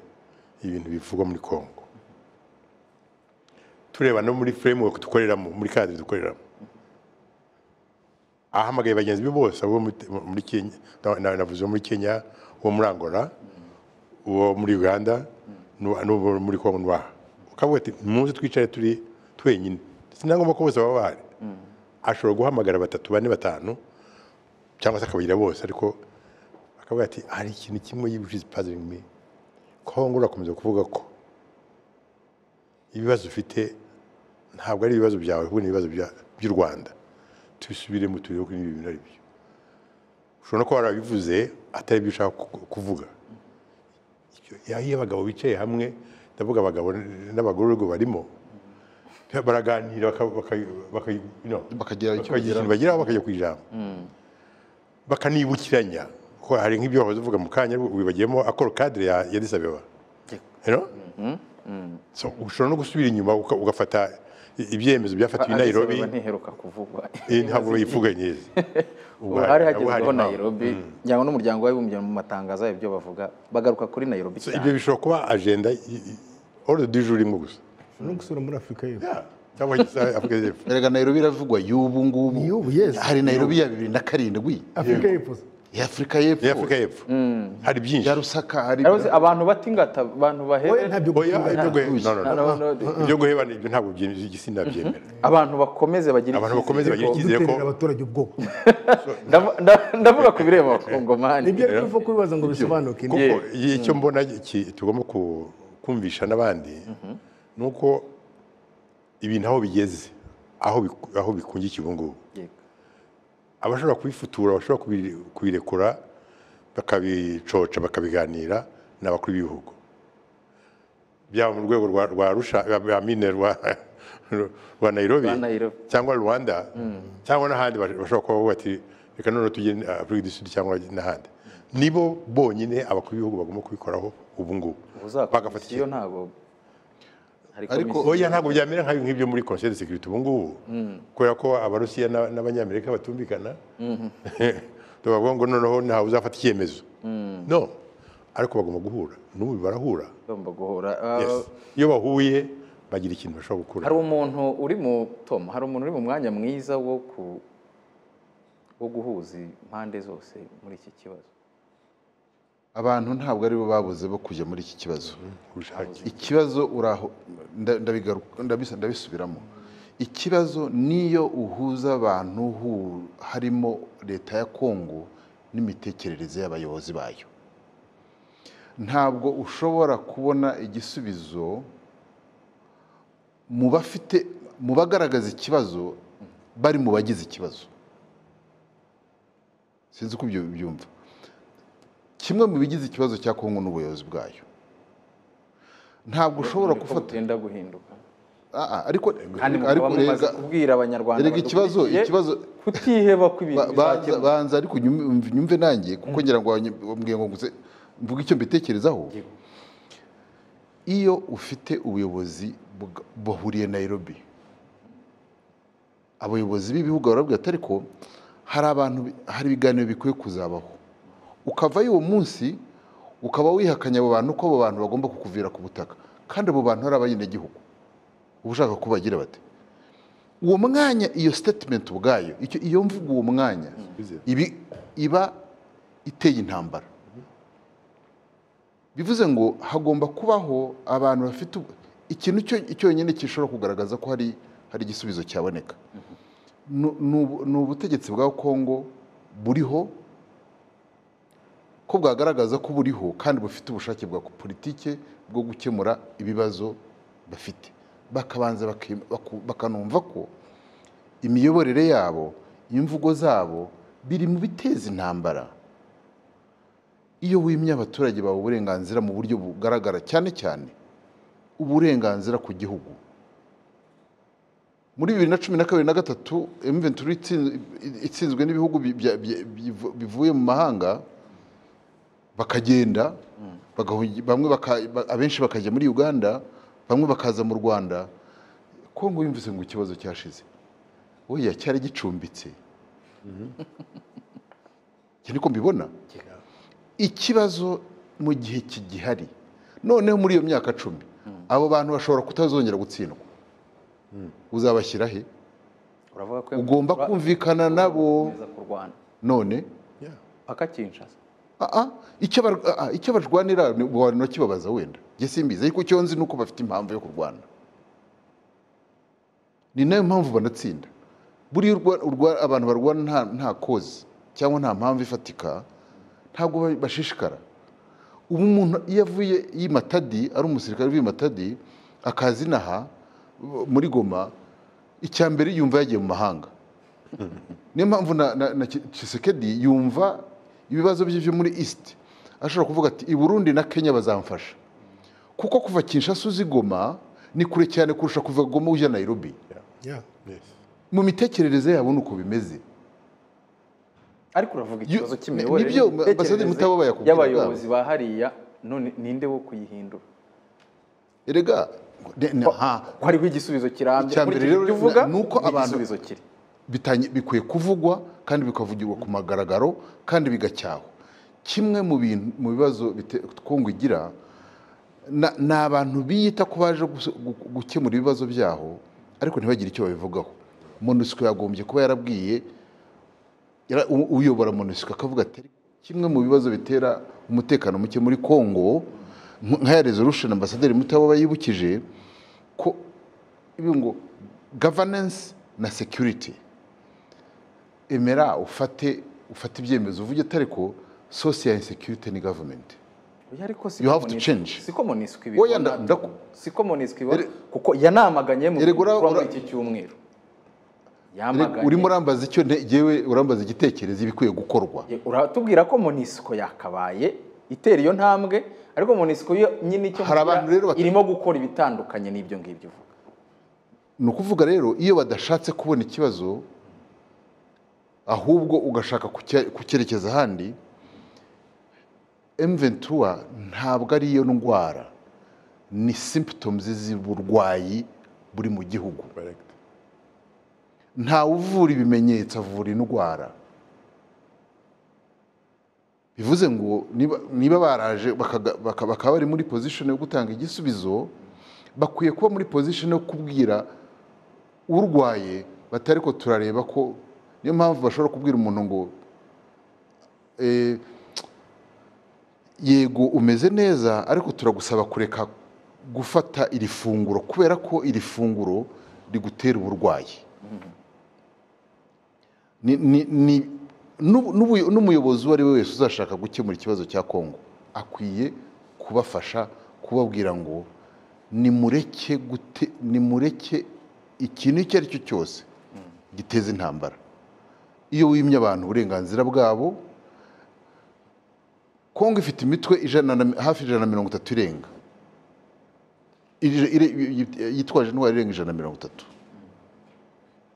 ibintu bivugwa muri congo. Tureba no muri framework dukoreramo muri kadire dukoreramo ahamagaye bagenzi be bose abo muri- kenya na- na- navuze muri kenya uwo muri angola uwo muri uganda n'uwo n'uwo muri kongo n'uwaha ukavuga ati muze twicare turi twenyine. Sinagomba ko bose baba bahari. Ashobora guhamagara batatu bane batanu cyangwa se akabagira bose ariko akavuga ati hari ikintu kimwe puzzling me. Kongo urakomeza kuvuga ko ibibazo ufite ntabwo ari ibibazo byawe ahubwo ni ibibazo by'u rwanda. Tubisubiremo turebe ko ibi bintu ari byo. Ushobora kuba warabivuze atari byo ushaka ku- kuvuga. Iyo- abagabo bicaye hamwe ndavuga abagabo n'abagore ubwo barimo baraganira Bakagira ikintu bageraho bakajya ku ijambo bakanibukiranya ko hari nk'ibyo wahoze uvuga mu kanya wibagiyemo akoro kadire ya ya Addis Abeba You know? So, ushobora no gusubira inyuma ugafata ibyemezo byafatiwe i nairobi. ntabwo bayivuga neza ubu hari hagezweho nairobi. Njyana n'umuryango w'abibumbye mu matangazo yabo ibyo bavuga bagaruka kuri nairobi. So, ibyo cyane bishobora kuba agenda i- i- ordre du jour imwe gusa no gusura muri afurika y'epfo Yeah. cyangwa gisa- Afurika y'Epfo. erega nairobi iravugwa y'ubu ngubu. Hari nairobi ya bibiri na karindwi. Afurika y'epfo. Ya afurika y'epfo. Ni Afurika y'Epfo. Hari byinshi. Ya rusaka hari abantu bata ingata abantu Oya, bahebe ntabyo Oya, ibyo guhebana ibyo ntabwo bye- igisi ndabyemera. Abantu bakomeze bagira Abantu bakomeze bagira icyizere ko- abaturage ubwoba. Ndavuga ku bireba abakongomani ni byo uva kubibaza ngo bisobanuke. Kuko icyo mbona tugomba ku- kumvisha n'abandi. Ni uko ibintu aho bigeze aho biku- aho bikungikiye ubu ngubu abashobora kubifutura bashobora kubi- kubirekura bakabicoca bakabiganira ni abakuru b'ibihugu. Byaba mu rwego rwa rusha rwa Nairobi. cyangwa rwanda cyangwa n'ahandi bash- bashobora kuba bavuga ati reka noneho tujye uh, afurika du sud cyangwa n'ahandi. Nibo bonyine abakuru b'ibihugu bagomba kubikoraho ubu ngubu. Bagafata icyemezo ntabwo Ariko- oya ntabwo byamera nk'ibyo muri conseil de sécurité. Ubu ngubu kubera ko abarusiya n'a- n'abanyamerika batumvikana tubavuga ngo noneho ntawe uzafata icyemezo. No ariko bagomba guhura. N'ubu barahura. Bagomba guhura. Ah, Yes. iyo bahuye bagira ikintu bashobora gukura. Hari umuntu uri mu tom hari umuntu uri mu mwanya mwiza wo guhuza impande zose muri iki kibazo. Abantu ntabwo ari bo babuze bo kujya muri iki kibazo. Ikibazo uraho ndabisubiramo. Ikibazo niyo uhuza abantu harimo leta ya kongo n'imitekerereze y'abayobozi bayo. Ntabwo ushobora kubona igisubizo mu bafite mu bagaragaza ikibazo bari mu bagize ikibazo. Sinzi uko ibyo byumva kimwe mu bigize ikibazo cya kongo n'ubuyobozi bwayo. Ntabwo ushobora gufata guhinduka Ah, ah, ariko ariko rega- kubwira abanyarwanda ikibazo kutiheba kw'ibintu Ba- banza ariko nyumve nanjye kuko ngira ngo wanye- wambwiye ngo nguze mvuge icyo mbitekerezaho. Iyo ufite ubuyobozi bahuriye Nairobi abayobozi b'ibihugu barabwira ati ariko hari abantu hari ibiganiro bikwiye kuzabaho. Ukavayo uwo munsi ukaba wihakanya abo bantu ko abo bantu bagomba kukuvira ku butaka. Kandi abo bantu ari abanyagihugu uba ushaka ko bagira bate uwo mwanya iyo statement ubwayo iyo mvugo uwo mwanya iba iteye intambara. Bivuze ngo hagomba kubaho abantu bafite ikintu cyo cyonyine gishobora kugaragaza ko hari hari igisubizo cyaboneka. Ni ubutegetsi bwa kongo buriho ko bwagaragaza ko buriho kandi bufite ubushake bwa politike bwo gukemura ibibazo bafite. Bakabanza bakanumva ko imiyoborere yabo imvugo zabo biri mu biteza intambara. Iyo wimye abaturage bawe uburenganzira mu buryo bugaragara cyane cyane uburenganzira ku gihugu. Muri bibiri na cumi na kabiri na gatatu emuventuri itsinzwe n'ibihugu bivuye mu mahanga bakagenda bamwe abenshi bakajya muri uganda bamwe bakaza mu rwanda. Kongo yumvise ngo ikibazo cyashize. Oya cyari gicumbitse. Iki niko mbibona? Ikibazo mu gihe kigihari. Noneho muri iyo myaka cumi abo bantu bashobora kutazongera gutsindwa. Uzabashyira he? Ugomba kumvikana nabo. None? Paka kinshasa icyo bar- ah, ah, icyo barwanira ni- wari kibabaza wenda? Simbizi ariko icyo nzi ni uko bafite impamvu yo kurwana. Ni na yo mpamvu banatsinda. Buriya abantu barwana nta kozi cyangwa nta mpamvu ifatika ntabwo ba- bashishikara. Ubu umuntu iyo avuye y'i matadi ari umusirikare uvuye i matadi akaza inaha muri goma icya mbere yumva yagiye mu mahanga. Niyo mpamvu na, Tshisekedi yumva ibibazo bye byo muri east. Ashobora kuvuga ati i Burundi na Kenya bazamfasha. Kuko kuva Kinshasa uzi Goma ni kure cyane kurusha kuva Goma ujya Nairobi. Yeah. mu mitekerereze yabo ni uko bimeze. Ariko uravuga ikibazo cy'imiyoborere. yakubwiraga. y'abayobozi ba hariya none ninde wo kuyihindura? Erega hariho igisubizo kirambye. Icya mbere rero ni uko abantu- bikwiye kuvugwa kandi bikavugirwa ku magaragaro kandi bigacyahwa kimwe mu bibazo kongo igira ni abantu biyita ko baje gukemura ibibazo byaho ariko ntibagire icyo babivugaho. Monusco yagombye kuba yarabwiye uyobora monusco akavuga ati kimwe mu bibazo bitera umutekano muke muri kongo nk- nka ya resolution ambasaderi mutabo yibukije ko ibi ngo governance na security. Emera ufate ufate ibyemezo uvuge atari ko source ya insecurity ni ariko You have to change. siko monisco Oya, ibibona siko monisco ibibona kuko yanamaganye mu iki cyumweru. Urimo urambaza icyo nte- jyewe urambaza igitekerezo ibikwiye gukorwa. Uratubwira ko monisco yakabaye itera iyo ntambwe ariko monisco yo nyine icyo irimo gukora ibitandukanye n'ibyo ngibyo uvuga. Ni ukuvuga rero iyo badashatse kubona ikibazo ahubwo ugashaka kucye- kucyerekeza ahandi M23 ntabwo ari iyo ndwara ni symptoms z'uburwayi buri mu gihugu. Ntawe uvura ibimenyetso avura indwara. Bivuze ngo niba- baraje bakaba bari muri position yo gutanga igisubizo bakwiye kuba muri position yo kubwira urwaye batari ko turareba ko niyo mpamvu bashobora kubwira umuntu ngo eh, yego umeze neza ariko turagusaba kureka gufata iri funguro kubera ko iri funguro rigutera uburwayi. N'umuyobozi uwo ari we wese uzashaka gukemura ikibazo cya kongo akwiye kubafasha kubabwira ngo nimureke gute nimureke ikintu icyo ari cyo cyose giteza intambara. Iyo wimye abantu uburenganzira bwabo kongo ifite imitwe hafi ijana na mirongo itatu irenga. Ire- ire- yitwaje intwaro irenga ijana na mirongo itatu.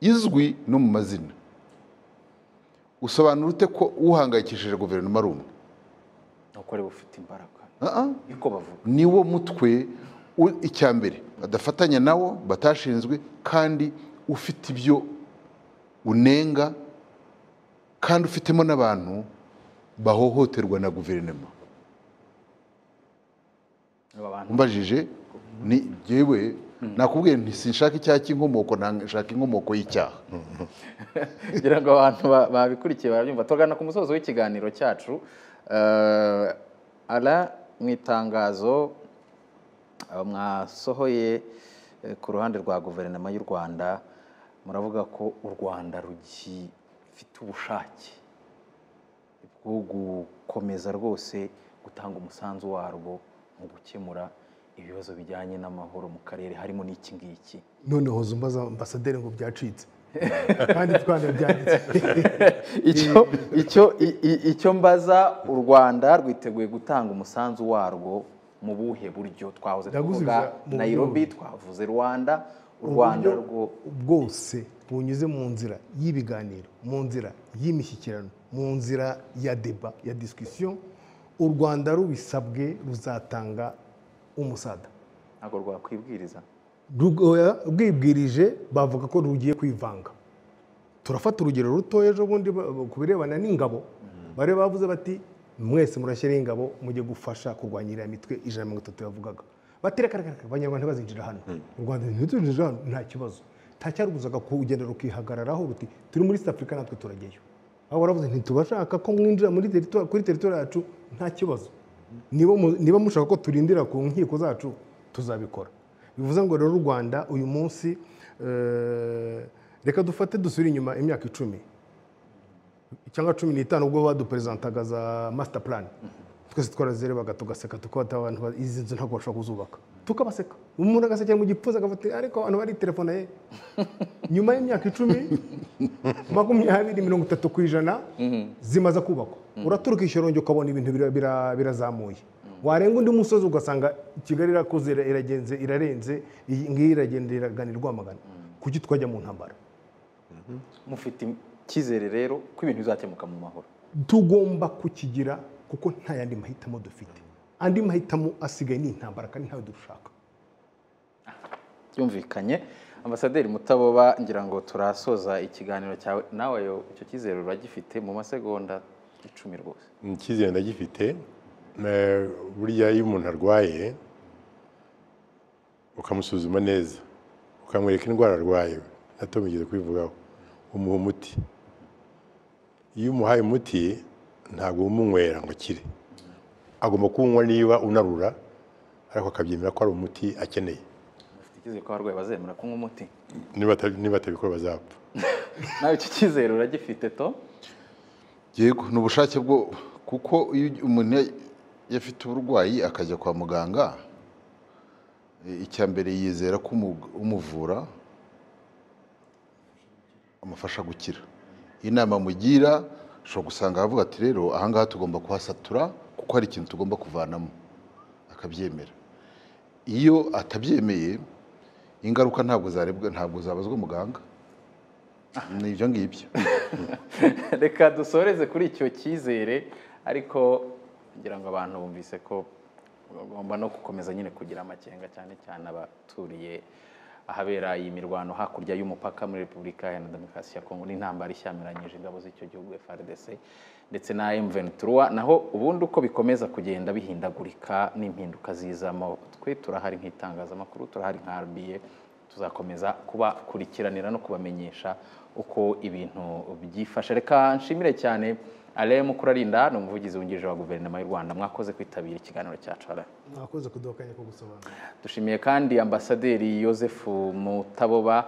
Izwi no mu mazina. Usobanura ute ko uhangayikishije guverinoma ari umwe? Nuko ari bufite imbaraga. Ah, ah. niko bavuga. Niwo mutwe icya mbere. Badafatanya nawo batashinzwe kandi ufite ibyo unenga kandi ufitemo n'abantu bahohoterwa na guverinoma. Mbajije ni jyewe nakubwiye nti sinshaka icyaha cy'inkomoko nshaka inkomoko y'icyaha. Kugira ngo abantu ba- babikurikiye barabyumva. Tugana ku musozo w'ikiganiro cyacu Eh, ara mu itangazo eh, mwasohoye eh, ku ruhande rwa guverinoma y'u rwanda muravuga ko u rwanda rugifite ubushake. Bwo gukomeza rwose gutanga umusanzu warwo mu gukemura ibibazo bijyanye n'amahoro mu karere harimo n'iki ngiki. Noneho zumbaza ambasaderi ngo byacitse. Kandi twanabyanditse icyo mbaza u rwanda rwiteguye gutanga umusanzu warwo mu buhe buryo? Twahoze tuvuga buryo- twavuze rwanda. Rwanda bwose bunyuze mu nzira y'ibiganiro mu nzira y'imishyikirano mu nzira ya deba ya disikisiyo u rwanda rubisabwe ruzatanga umusada. Ntabwo rwakwibwiriza. Rwibwirije bavuga ko rugiye kwivanga. Turafata urugero rutoya ejo bundi ku birebana n'ingabo. Bari bavuze bati mwese murashyiraho ingabo mujye gufasha kurwanya iriya mitwe ijana na mirongo itatu yavugaga. Bati reka reka reka abanyarwanda ntibazinjira hano. U rwanda ntituzinjira hano nta kibazo. Nta cyarubuzaga kugenda rukihagararaho ruti turi muri south africa natwe turajyayo aho baravuze ntitubashaka ko mwinjira kuri teritori yacu nta kibazo. Niba mu- niba mushaka ko turindira ku nkiko zacu tuzabikora. Bivuze ngo rero u rwanda uyu munsi eh, reka dufate dusubire inyuma imyaka icumi. Cyangwa cumi n'itanu ubwo baduperezantaga za master plan. Twese twarazirebaga tugaseka tukabata abantu ba- izi nzu ntabwo bashobora kuzubaka. Tukabaseka. Umuntu agasekera mu gipfuza ati ariko abantu bari telefone ye. Nyuma y'imyaka icumi makumyabiri mirongo itatu ku ijana zimaze kubakwa. Uraturuka ishyorongi ukabona ibintu bira- bira- birazamuye. Warenga undi musozi ugasanga kigali irakoze ira- iragenze irarenze iyi ngiyi iragenda iragana i rwamagana. Kuki twajya mu ntambara. Mufite icyizere rero ko ibintu bizakemuka mu mahoro. Tugomba kukigira kuko nta yandi mahitamo dufite. Andi mahitamo asigaye ni intambara kandi ntayo dushaka. Byumvikanye. Ambasaderi mutaboba ngira ngo turasoza ikiganiro cyawe. Nawe yo icyo cyizere uragifite mu masegonda icumi rwose. Icyizere ndagifite. Burya iyo umuntu arwaye ukamusuzuma neza ukamwereka indwara arwaye na Tom yigeze kubivugaho umuha umuti. Iyo umuhaye umuti ntabwo umunywera ngo akire. Agomba kuwunywa niba unarura ariko akabyemera ko ari umuti akeneye. Ufite icyizere ko abarwayi bazemera kunywa umuti? Niba ata- niba atabikora bazapfa. Nawe icyo cyizere uragifite to yego ni ubushake bwo kuko iyo umuntu iyo afite uburwayi akajya kwa muganga eh, icya mbere yizera ko umu- umuvura amufasha gukira. Inama mugira ushobora gusanga avuga ati rero ahangaha tugomba kuhasatura kuko hari ikintu tugomba kuvanamo. Akabyemera. Iyo atabyemeye ingaruka ntabwo zarebwa ntabwo zabazwa muganga ni ibyo ngibyo. Reka dusoreze kuri icyo cyizere ariko ngira ngo abantu bumvise ko bagomba no gukomeza nyine kugira amakenga cyane cyane abaturiye ahabera iyi mirwano hakurya y'umupaka muri repubulika iharanira demokarasi ya kongo n'intambara ishyamiranyije ingabo z'icyo gihugu FARDC ndetse na M23 naho ubundi uko bikomeza kugenda bihindagurika n'impinduka zizamo. Twe turahari nk'itangazamakuru turahari nka RBA tuzakomeza kubakurikiranira no kubamenyesha uko ibintu byifashe. Reka nshimire cyane Alain Mukurarinda ni umuvugizi wungirije wa guverinoma y'u Rwanda. Mwakoze kwitabira ikiganiro cyacu mwakoze kudokanya ko gusobanura. Dushimiye kandi ambasaderi Joseph Mutaboba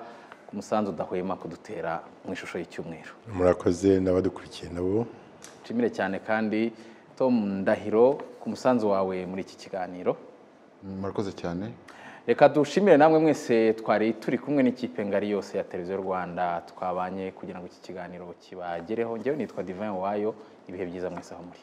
ku musanzu udahwema kudutera mu ishusho y'icyumweru. Murakoze n'abadukurikiye nabo. Nshimire cyane kandi Tom Ndahiro ku musanzu wawe muri iki kiganiro. Murakoze cyane. reka dushimire namwe mwese twari turi kumwe n'ikipe ngari yose ya televiziyo rwanda. Twabanye kugira ngo iki kiganiro kibagereho. Ngewe nitwa divine wayo ibihe byiza mwese aho muri.